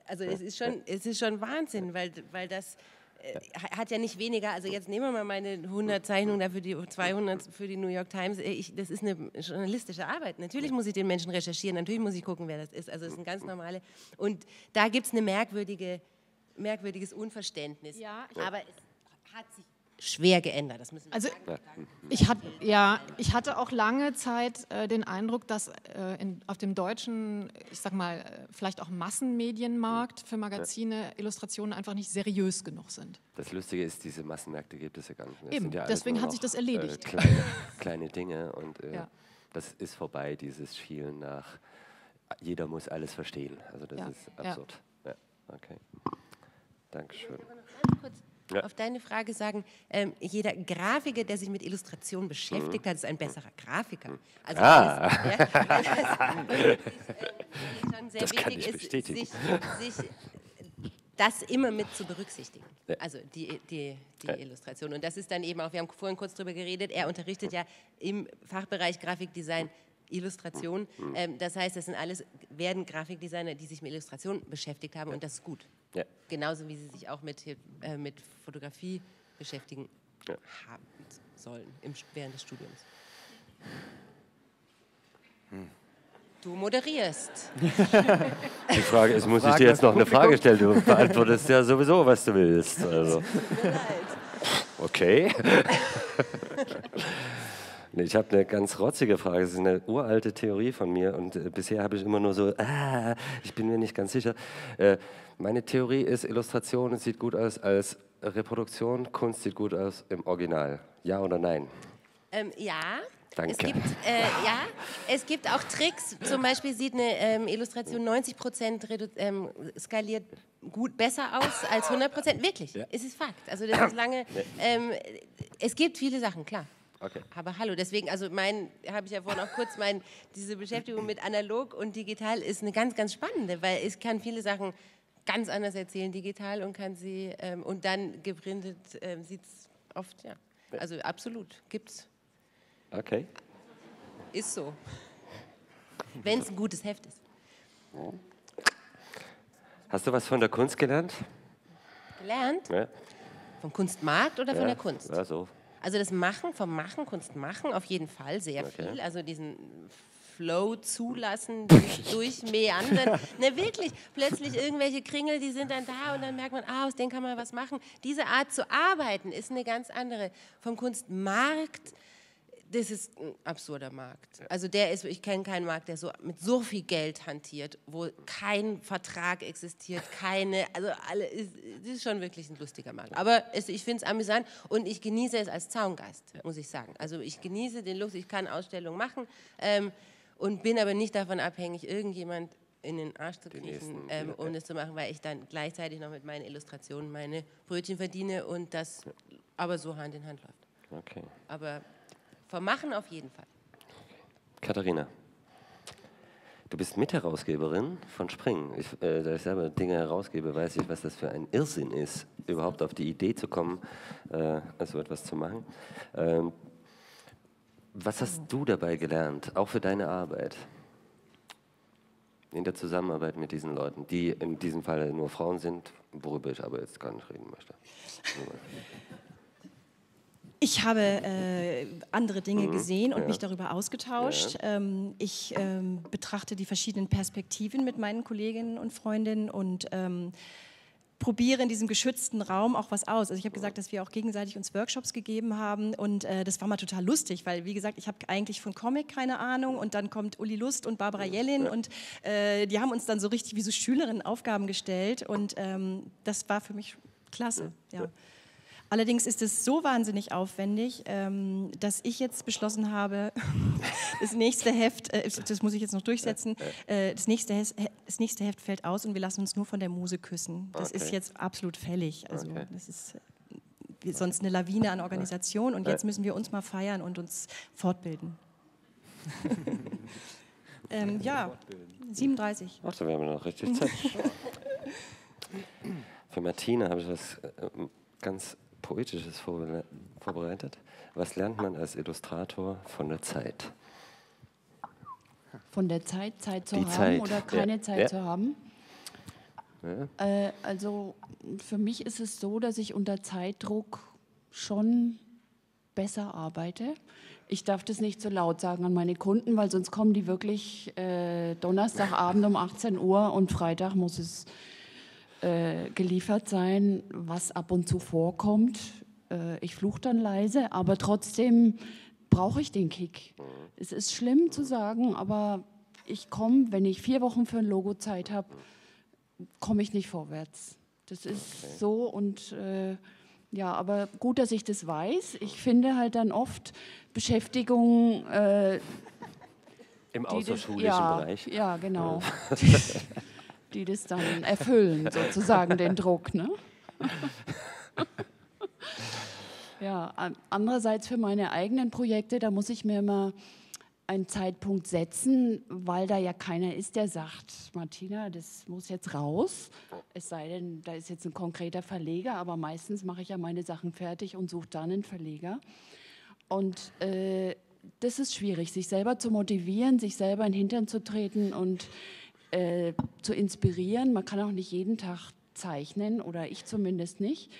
F: also es ist schon, es ist schon Wahnsinn, weil, weil das äh, hat ja nicht weniger, also jetzt nehmen wir mal meine 100 Zeichnungen dafür, die 200 für die New York Times. Äh, ich, das ist eine journalistische Arbeit. Natürlich muss ich den Menschen recherchieren, natürlich muss ich gucken, wer das ist. Also es ist ein ganz normale. Und da gibt es ein merkwürdige, merkwürdiges Unverständnis. Ja, Aber es hat sich schwer geändert. Das müssen wir
H: also ich, hat, ja, ich hatte auch lange Zeit äh, den Eindruck, dass äh, in, auf dem deutschen, ich sag mal, äh, vielleicht auch Massenmedienmarkt für Magazine Illustrationen einfach nicht seriös genug sind.
B: Das Lustige ist, diese Massenmärkte gibt es ja gar nicht
H: mehr. Eben, ja deswegen hat sich das erledigt.
B: Äh, kleine, kleine, Dinge und äh, ja. das ist vorbei, dieses Schielen nach, jeder muss alles verstehen. Also das ja. ist absurd. Ja. Okay. Dankeschön.
F: Kurz ja. auf deine Frage sagen, ähm, jeder Grafiker, der sich mit Illustration beschäftigt mhm. hat, ist ein besserer Grafiker. Also
B: ah.
F: ist, ja, das,
B: sehr das kann ich ist, bestätigen. Sich, sich
F: das immer mit zu berücksichtigen. Ja. Also die, die, die ja. Illustration. Und das ist dann eben auch, wir haben vorhin kurz darüber geredet, er unterrichtet ja im Fachbereich Grafikdesign Illustration. Mhm. Ähm, das heißt, das sind alles, werden Grafikdesigner, die sich mit Illustration beschäftigt haben und das ist gut. Ja. Genauso wie sie sich auch mit, äh, mit Fotografie beschäftigen ja. haben sollen im, während des Studiums. Hm. Du moderierst.
B: Die Frage ist, muss ich dir jetzt noch eine Frage stellen? Du beantwortest ja sowieso, was du willst. Also. Okay. Ich habe eine ganz rotzige Frage. Das ist eine uralte Theorie von mir und äh, bisher habe ich immer nur so, ah, ich bin mir nicht ganz sicher. Äh, meine Theorie ist, Illustration sieht gut aus als Reproduktion, Kunst sieht gut aus im Original. Ja oder nein?
F: Ähm, ja.
B: Danke.
F: Es gibt, äh, ja, es gibt auch Tricks. Zum Beispiel sieht eine ähm, Illustration 90 Prozent ähm, skaliert gut besser aus als 100 Prozent. Wirklich, ja. es ist Fakt. Also das ist lange. Ähm, es gibt viele Sachen, klar. Okay. Aber hallo, deswegen, also mein, habe ich ja vorhin auch kurz mein, diese Beschäftigung mit analog und digital ist eine ganz, ganz spannende, weil ich kann viele Sachen ganz anders erzählen digital und kann sie ähm, und dann geprintet ähm, sieht es oft, ja. Also absolut, gibt's.
B: Okay.
F: Ist so. Wenn es ein gutes Heft ist.
B: Hast du was von der Kunst gelernt?
F: Gelernt? Ja. Vom Kunstmarkt oder ja. von der Kunst?
B: Ja, so.
F: Also das Machen, vom Machen, Kunst machen auf jeden Fall sehr okay. viel. Also diesen Flow zulassen, durchmeandern. ne, wirklich, plötzlich irgendwelche Kringel, die sind dann da und dann merkt man, ah, aus denen kann man was machen. Diese Art zu arbeiten ist eine ganz andere. Vom Kunstmarkt das ist ein absurder Markt. Also der ist, ich kenne keinen Markt, der so mit so viel Geld hantiert, wo kein Vertrag existiert, keine, also alle, ist, ist schon wirklich ein lustiger Markt. Aber es, ich finde es amüsant und ich genieße es als Zaungeist, muss ich sagen. Also ich genieße den Luxus, ich kann Ausstellungen machen ähm, und bin aber nicht davon abhängig, irgendjemand in den Arsch zu kriechen, ähm, um das zu machen, weil ich dann gleichzeitig noch mit meinen Illustrationen meine Brötchen verdiene und das aber so Hand in Hand läuft.
B: Okay.
F: Aber Vermachen auf jeden Fall.
B: Katharina, du bist Mitherausgeberin von Springen. Ich, äh, da ich selber Dinge herausgebe, weiß ich, was das für ein Irrsinn ist, überhaupt auf die Idee zu kommen, äh, so etwas zu machen. Ähm, was hast du dabei gelernt, auch für deine Arbeit? In der Zusammenarbeit mit diesen Leuten, die in diesem Fall nur Frauen sind, worüber ich aber jetzt gar nicht reden möchte.
C: Ich habe äh, andere Dinge mhm, gesehen und ja. mich darüber ausgetauscht. Ja. Ähm, ich ähm, betrachte die verschiedenen Perspektiven mit meinen Kolleginnen und Freundinnen und ähm, probiere in diesem geschützten Raum auch was aus. Also ich habe gesagt, dass wir auch gegenseitig uns Workshops gegeben haben und äh, das war mal total lustig, weil wie gesagt, ich habe eigentlich von Comic keine Ahnung und dann kommt Uli Lust und Barbara Jellin und äh, die haben uns dann so richtig wie so Schülerinnen Aufgaben gestellt und ähm, das war für mich klasse. Ja. Allerdings ist es so wahnsinnig aufwendig, ähm, dass ich jetzt beschlossen habe, das nächste Heft, äh, das muss ich jetzt noch durchsetzen, äh, das, nächste Heft, das nächste Heft fällt aus und wir lassen uns nur von der Muse küssen. Das okay. ist jetzt absolut fällig. Also okay. das ist äh, sonst eine Lawine an Organisation und jetzt müssen wir uns mal feiern und uns fortbilden. Ähm, ja, 37.
B: Ach, da wären wir noch richtig Zeit. Für Martina habe ich was ganz Poetisches vorbereitet. Was lernt man als Illustrator von der Zeit?
D: Von der Zeit, Zeit zu
B: Die
D: haben
B: Zeit,
D: oder keine
B: ja.
D: Zeit
B: Ja.
D: zu haben?
B: Ja.
D: Äh, also für mich ist es so, dass ich unter Zeitdruck schon besser arbeite. Ich darf das nicht so laut sagen an meine Kunden, weil sonst kommen die wirklich äh, Donnerstagabend um 18 Uhr und Freitag muss es äh, geliefert sein, was ab und zu vorkommt. Äh, ich fluche dann leise, aber trotzdem brauche ich den Kick. Es ist schlimm zu sagen, aber ich komme, wenn ich vier Wochen für ein Logo Zeit habe, komme ich nicht vorwärts. Das ist so und äh, ja, aber gut, dass ich das weiß. Ich finde halt dann oft Beschäftigung, äh,
B: Im
D: die das,
B: außerschulischen
D: ja,
B: Bereich.
D: Ja, genau. die das dann erfüllen, sozusagen den Druck. Ne? ja, an- andererseits für meine eigenen Projekte, da muss ich mir immer einen Zeitpunkt setzen, weil da ja keiner ist, der sagt, Martina, das muss jetzt raus. Es sei denn, da ist jetzt ein konkreter Verleger, aber meistens mache ich ja meine Sachen fertig und suche dann einen Verleger. Und äh, das ist schwierig, sich selber zu motivieren, sich selber in den Hintern zu treten und äh, zu inspirieren. Man kann auch nicht jeden Tag zeichnen oder ich zumindest nicht.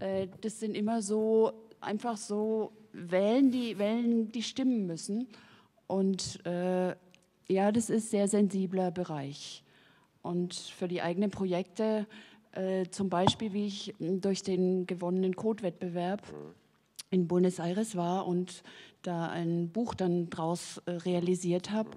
D: Äh, das sind immer so einfach so Wellen, die Wellen, die stimmen müssen. Und äh, ja, das ist sehr sensibler Bereich. Und für die eigenen Projekte, äh, zum Beispiel, wie ich durch den gewonnenen Codewettbewerb in Buenos Aires war und da ein Buch dann draus äh, realisiert habe,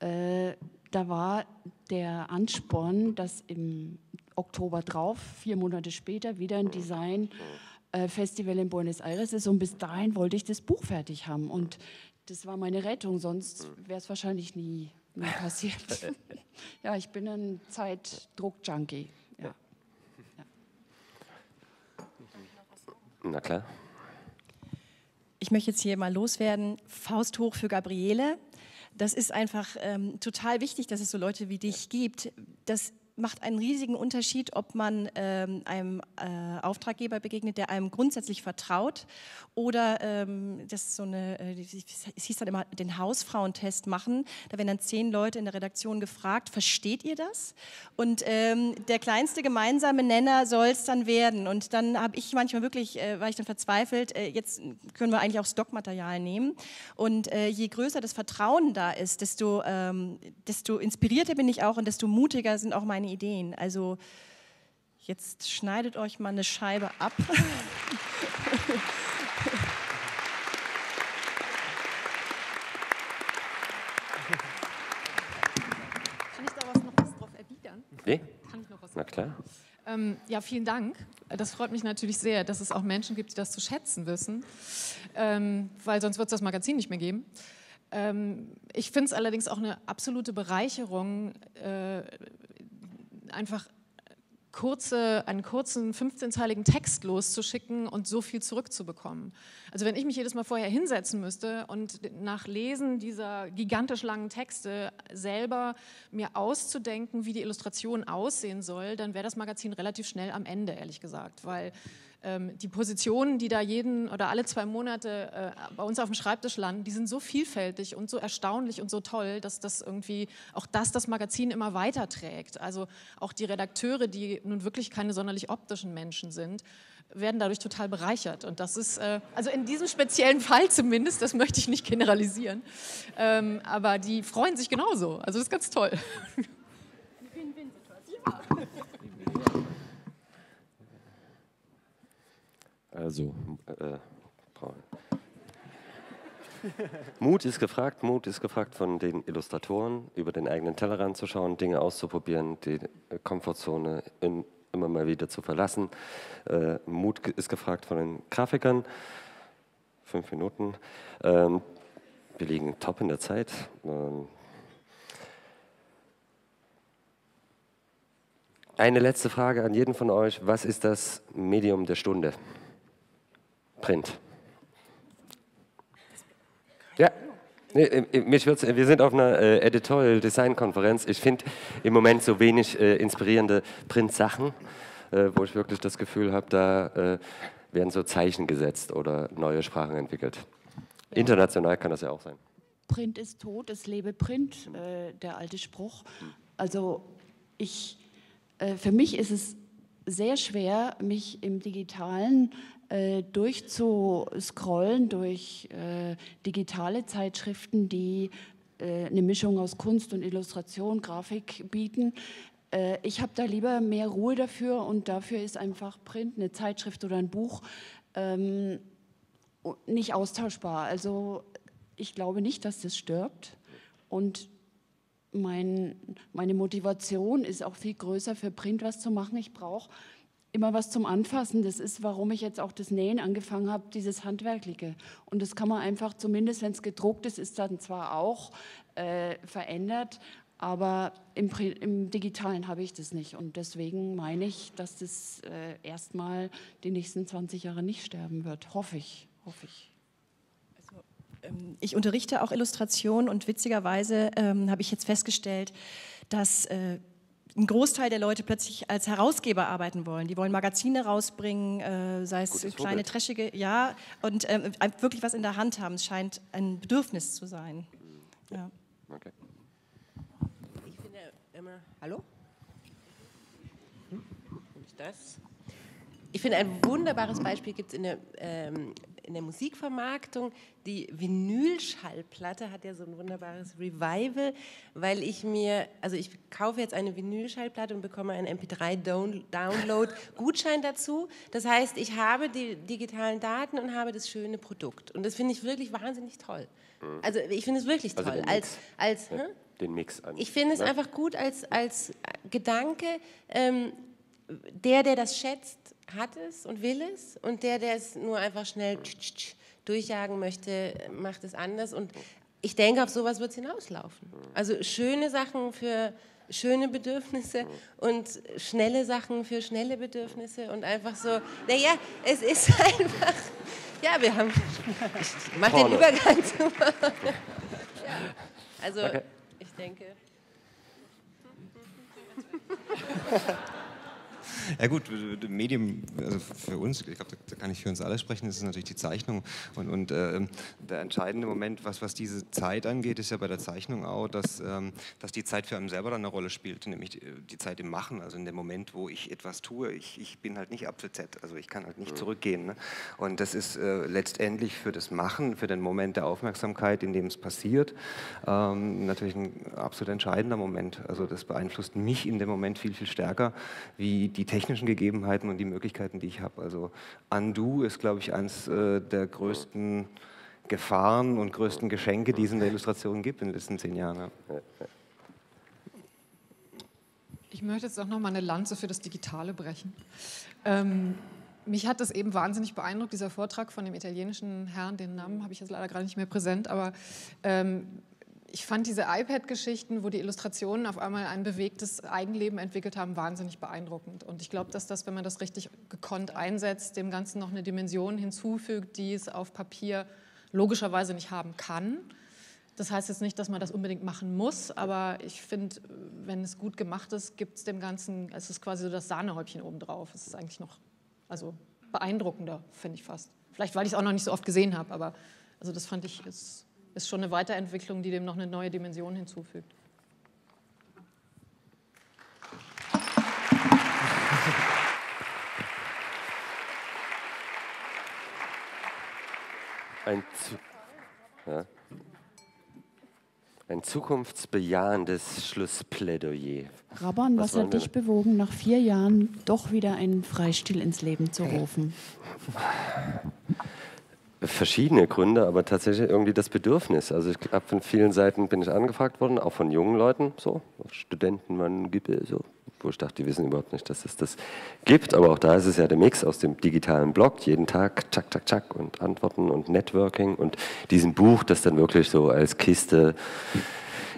D: äh, da war der Ansporn, dass im Oktober drauf, vier Monate später, wieder ein Design-Festival in Buenos Aires ist. Und bis dahin wollte ich das Buch fertig haben. Und das war meine Rettung, sonst wäre es wahrscheinlich nie, nie passiert. ja, ich bin ein Zeitdruck-Junkie. Ja.
B: Na klar.
C: Ich möchte jetzt hier mal loswerden. Faust hoch für Gabriele. Das ist einfach ähm, total wichtig, dass es so Leute wie dich gibt. Das macht einen riesigen Unterschied, ob man ähm, einem äh, Auftraggeber begegnet, der einem grundsätzlich vertraut oder ähm, das ist so eine, äh, es hieß dann immer, den Hausfrauentest machen. Da werden dann zehn Leute in der Redaktion gefragt, versteht ihr das? Und ähm, der kleinste gemeinsame Nenner soll es dann werden. Und dann habe ich manchmal wirklich, äh, war ich dann verzweifelt, äh, jetzt können wir eigentlich auch Stockmaterial nehmen. Und äh, je größer das Vertrauen da ist, desto, ähm, desto inspirierter bin ich auch und desto mutiger sind auch meine Ideen. Also jetzt schneidet euch mal eine Scheibe ab.
H: Kann ich da was noch was drauf erwidern?
B: Nee?
H: Kann ich noch was
B: Na klar.
H: Ähm, ja, vielen Dank. Das freut mich natürlich sehr, dass es auch Menschen gibt, die das zu schätzen wissen, ähm, weil sonst wird es das Magazin nicht mehr geben. Ähm, ich finde es allerdings auch eine absolute Bereicherung, äh, einfach kurze, einen kurzen 15-zeiligen Text loszuschicken und so viel zurückzubekommen. Also wenn ich mich jedes Mal vorher hinsetzen müsste und nach Lesen dieser gigantisch langen Texte selber mir auszudenken, wie die Illustration aussehen soll, dann wäre das Magazin relativ schnell am Ende, ehrlich gesagt, weil die Positionen, die da jeden oder alle zwei Monate äh, bei uns auf dem Schreibtisch landen, die sind so vielfältig und so erstaunlich und so toll, dass das irgendwie auch das das Magazin immer weiterträgt. Also auch die Redakteure, die nun wirklich keine sonderlich optischen Menschen sind, werden dadurch total bereichert. Und das ist, äh, also in diesem speziellen Fall zumindest, das möchte ich nicht generalisieren, ähm, aber die freuen sich genauso. Also das ist ganz toll.
B: Also, äh. Mut ist gefragt, Mut ist gefragt von den Illustratoren, über den eigenen Tellerrand zu schauen, Dinge auszuprobieren, die Komfortzone in, immer mal wieder zu verlassen. Äh, Mut ist gefragt von den Grafikern. Fünf Minuten. Ähm, wir liegen top in der Zeit. Ähm, eine letzte Frage an jeden von euch. Was ist das Medium der Stunde? Print. Ja, Mich wird's, wir sind auf einer äh, Editorial Design Konferenz. Ich finde im Moment so wenig äh, inspirierende Print-Sachen, äh, wo ich wirklich das Gefühl habe, da äh, werden so Zeichen gesetzt oder neue Sprachen entwickelt. International kann das ja auch sein.
D: Print ist tot, es lebe Print, äh, der alte Spruch. Also ich, äh, für mich ist es sehr schwer, mich im digitalen äh, durchzuscrollen durch äh, digitale Zeitschriften, die äh, eine Mischung aus Kunst und Illustration, Grafik bieten. Äh, ich habe da lieber mehr Ruhe dafür und dafür ist einfach Print, eine Zeitschrift oder ein Buch ähm, nicht austauschbar. Also ich glaube nicht, dass das stirbt und mein, meine Motivation ist auch viel größer für Print was zu machen. Ich brauche immer was zum Anfassen. Das ist, warum ich jetzt auch das Nähen angefangen habe, dieses Handwerkliche. Und das kann man einfach, zumindest wenn es gedruckt ist, ist dann zwar auch äh, verändert, aber im, im Digitalen habe ich das nicht. Und deswegen meine ich, dass das äh, erstmal die nächsten 20 Jahre nicht sterben wird. Hoffe ich, hoffe ich.
C: Also, ähm, ich unterrichte auch Illustration und witzigerweise ähm, habe ich jetzt festgestellt, dass äh, ein Großteil der Leute plötzlich als Herausgeber arbeiten wollen. Die wollen Magazine rausbringen, äh, sei es Gutes kleine, Vorbild. trashige, ja, und ähm, wirklich was in der Hand haben. Es scheint ein Bedürfnis zu sein. Ja. Okay.
F: Ich finde immer, hallo? Hm? das? Ich finde, ein wunderbares Beispiel gibt es in der ähm, in der Musikvermarktung. Die Vinylschallplatte hat ja so ein wunderbares Revival, weil ich mir, also ich kaufe jetzt eine Vinylschallplatte und bekomme einen MP3-Download-Gutschein dazu. Das heißt, ich habe die digitalen Daten und habe das schöne Produkt. Und das finde ich wirklich wahnsinnig toll. Mhm. Also ich finde es wirklich also toll.
B: Also
F: als, als,
B: ja, den Mix an.
F: Ich finde es ne? einfach gut als, als Gedanke. Ähm, der, der das schätzt, hat es und will es und der, der es nur einfach schnell durchjagen möchte, macht es anders und ich denke, auf sowas wird es hinauslaufen. Also schöne Sachen für schöne Bedürfnisse und schnelle Sachen für schnelle Bedürfnisse und einfach so, naja, es ist einfach, ja, wir haben, ich mach den Übergang zu ja, Also, okay. ich denke.
E: Ja gut, Medium, also für uns, ich glaube, da kann ich für uns alle sprechen, das ist natürlich die Zeichnung. Und, und äh, der entscheidende Moment, was, was diese Zeit angeht, ist ja bei der Zeichnung auch, dass, ähm, dass die Zeit für einen selber dann eine Rolle spielt, nämlich die, die, Zeit im Machen, also in dem Moment, wo ich etwas tue. Ich, ich bin halt nicht ab für Z, also ich kann halt nicht mhm. zurückgehen. Ne? Und das ist äh, letztendlich für das Machen, für den Moment der Aufmerksamkeit, in dem es passiert, ähm, natürlich ein absolut entscheidender Moment. Also das beeinflusst mich in dem Moment viel, viel stärker, wie die technischen Gegebenheiten und die Möglichkeiten, die ich habe. Also Undo ist, glaube ich, eines äh, der größten Gefahren und größten Geschenke, die es in der Illustration gibt in den letzten zehn Jahren. Ja.
H: Ich möchte jetzt auch noch mal eine Lanze für das Digitale brechen. Ähm, mich hat das eben wahnsinnig beeindruckt, dieser Vortrag von dem italienischen Herrn, den Namen habe ich jetzt leider gerade nicht mehr präsent, aber ähm, ich fand diese iPad-Geschichten, wo die Illustrationen auf einmal ein bewegtes Eigenleben entwickelt haben, wahnsinnig beeindruckend. Und ich glaube, dass das, wenn man das richtig gekonnt einsetzt, dem Ganzen noch eine Dimension hinzufügt, die es auf Papier logischerweise nicht haben kann. Das heißt jetzt nicht, dass man das unbedingt machen muss, aber ich finde, wenn es gut gemacht ist, gibt es dem Ganzen, es ist quasi so das Sahnehäubchen obendrauf. Es ist eigentlich noch also beeindruckender, finde ich fast. Vielleicht, weil ich es auch noch nicht so oft gesehen habe, aber also das fand ich, ist ist schon eine Weiterentwicklung, die dem noch eine neue Dimension hinzufügt.
B: Ein, ja. Ein zukunftsbejahendes Schlussplädoyer.
D: Rabban, was, was hat dich bewogen, nach vier Jahren doch wieder einen Freistil ins Leben zu rufen?
B: verschiedene Gründe, aber tatsächlich irgendwie das Bedürfnis. Also ich habe von vielen Seiten bin ich angefragt worden, auch von jungen Leuten, so Studenten, man gibt so, wo ich dachte, die wissen überhaupt nicht, dass es das gibt. Aber auch da ist es ja der Mix aus dem digitalen Blog, jeden Tag, tschak, tschak, tschak und Antworten und Networking und diesem Buch, das dann wirklich so als Kiste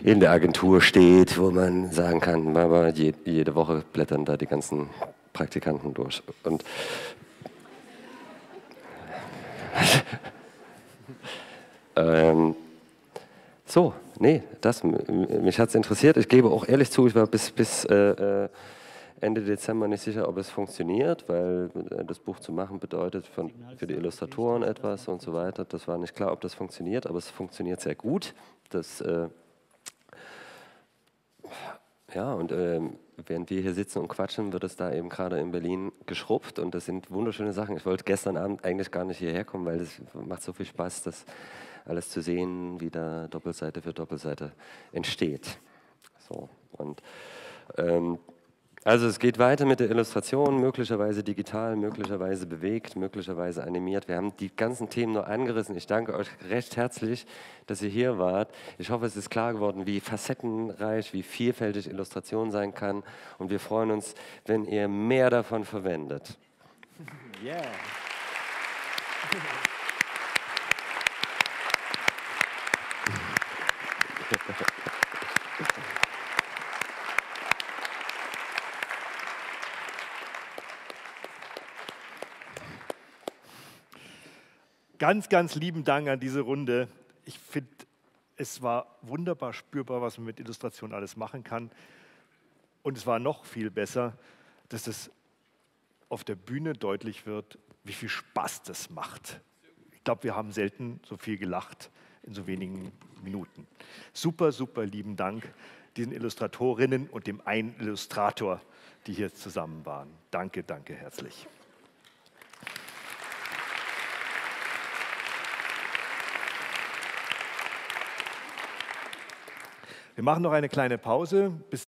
B: in der Agentur steht, wo man sagen kann, aber jede Woche blättern da die ganzen Praktikanten durch. Und ähm, So, nee, das, mich hat es interessiert. Ich gebe auch ehrlich zu, ich war bis, bis äh, äh Ende Dezember nicht sicher, ob es funktioniert, weil äh, das Buch zu machen bedeutet von, für die Illustratoren etwas und so weiter. Das war nicht klar, ob das funktioniert, aber es funktioniert sehr gut. Das, äh, ja, und äh, während wir hier sitzen und quatschen, wird es da eben gerade in Berlin geschrubbt und das sind wunderschöne Sachen. Ich wollte gestern Abend eigentlich gar nicht hierher kommen, weil es macht so viel Spaß, das alles zu sehen, wie da Doppelseite für Doppelseite entsteht. So, und ähm, also es geht weiter mit der Illustration, möglicherweise digital, möglicherweise bewegt, möglicherweise animiert. Wir haben die ganzen Themen nur angerissen. Ich danke euch recht herzlich, dass ihr hier wart. Ich hoffe, es ist klar geworden, wie facettenreich, wie vielfältig Illustration sein kann. Und wir freuen uns, wenn ihr mehr davon verwendet. Yeah.
I: Ganz, ganz lieben Dank an diese Runde. Ich finde, es war wunderbar spürbar, was man mit Illustration alles machen kann. Und es war noch viel besser, dass es auf der Bühne deutlich wird, wie viel Spaß das macht. Ich glaube, wir haben selten so viel gelacht in so wenigen Minuten. Super, super lieben Dank diesen Illustratorinnen und dem einen Illustrator, die hier zusammen waren. Danke, danke herzlich. Wir machen noch eine kleine Pause. Bis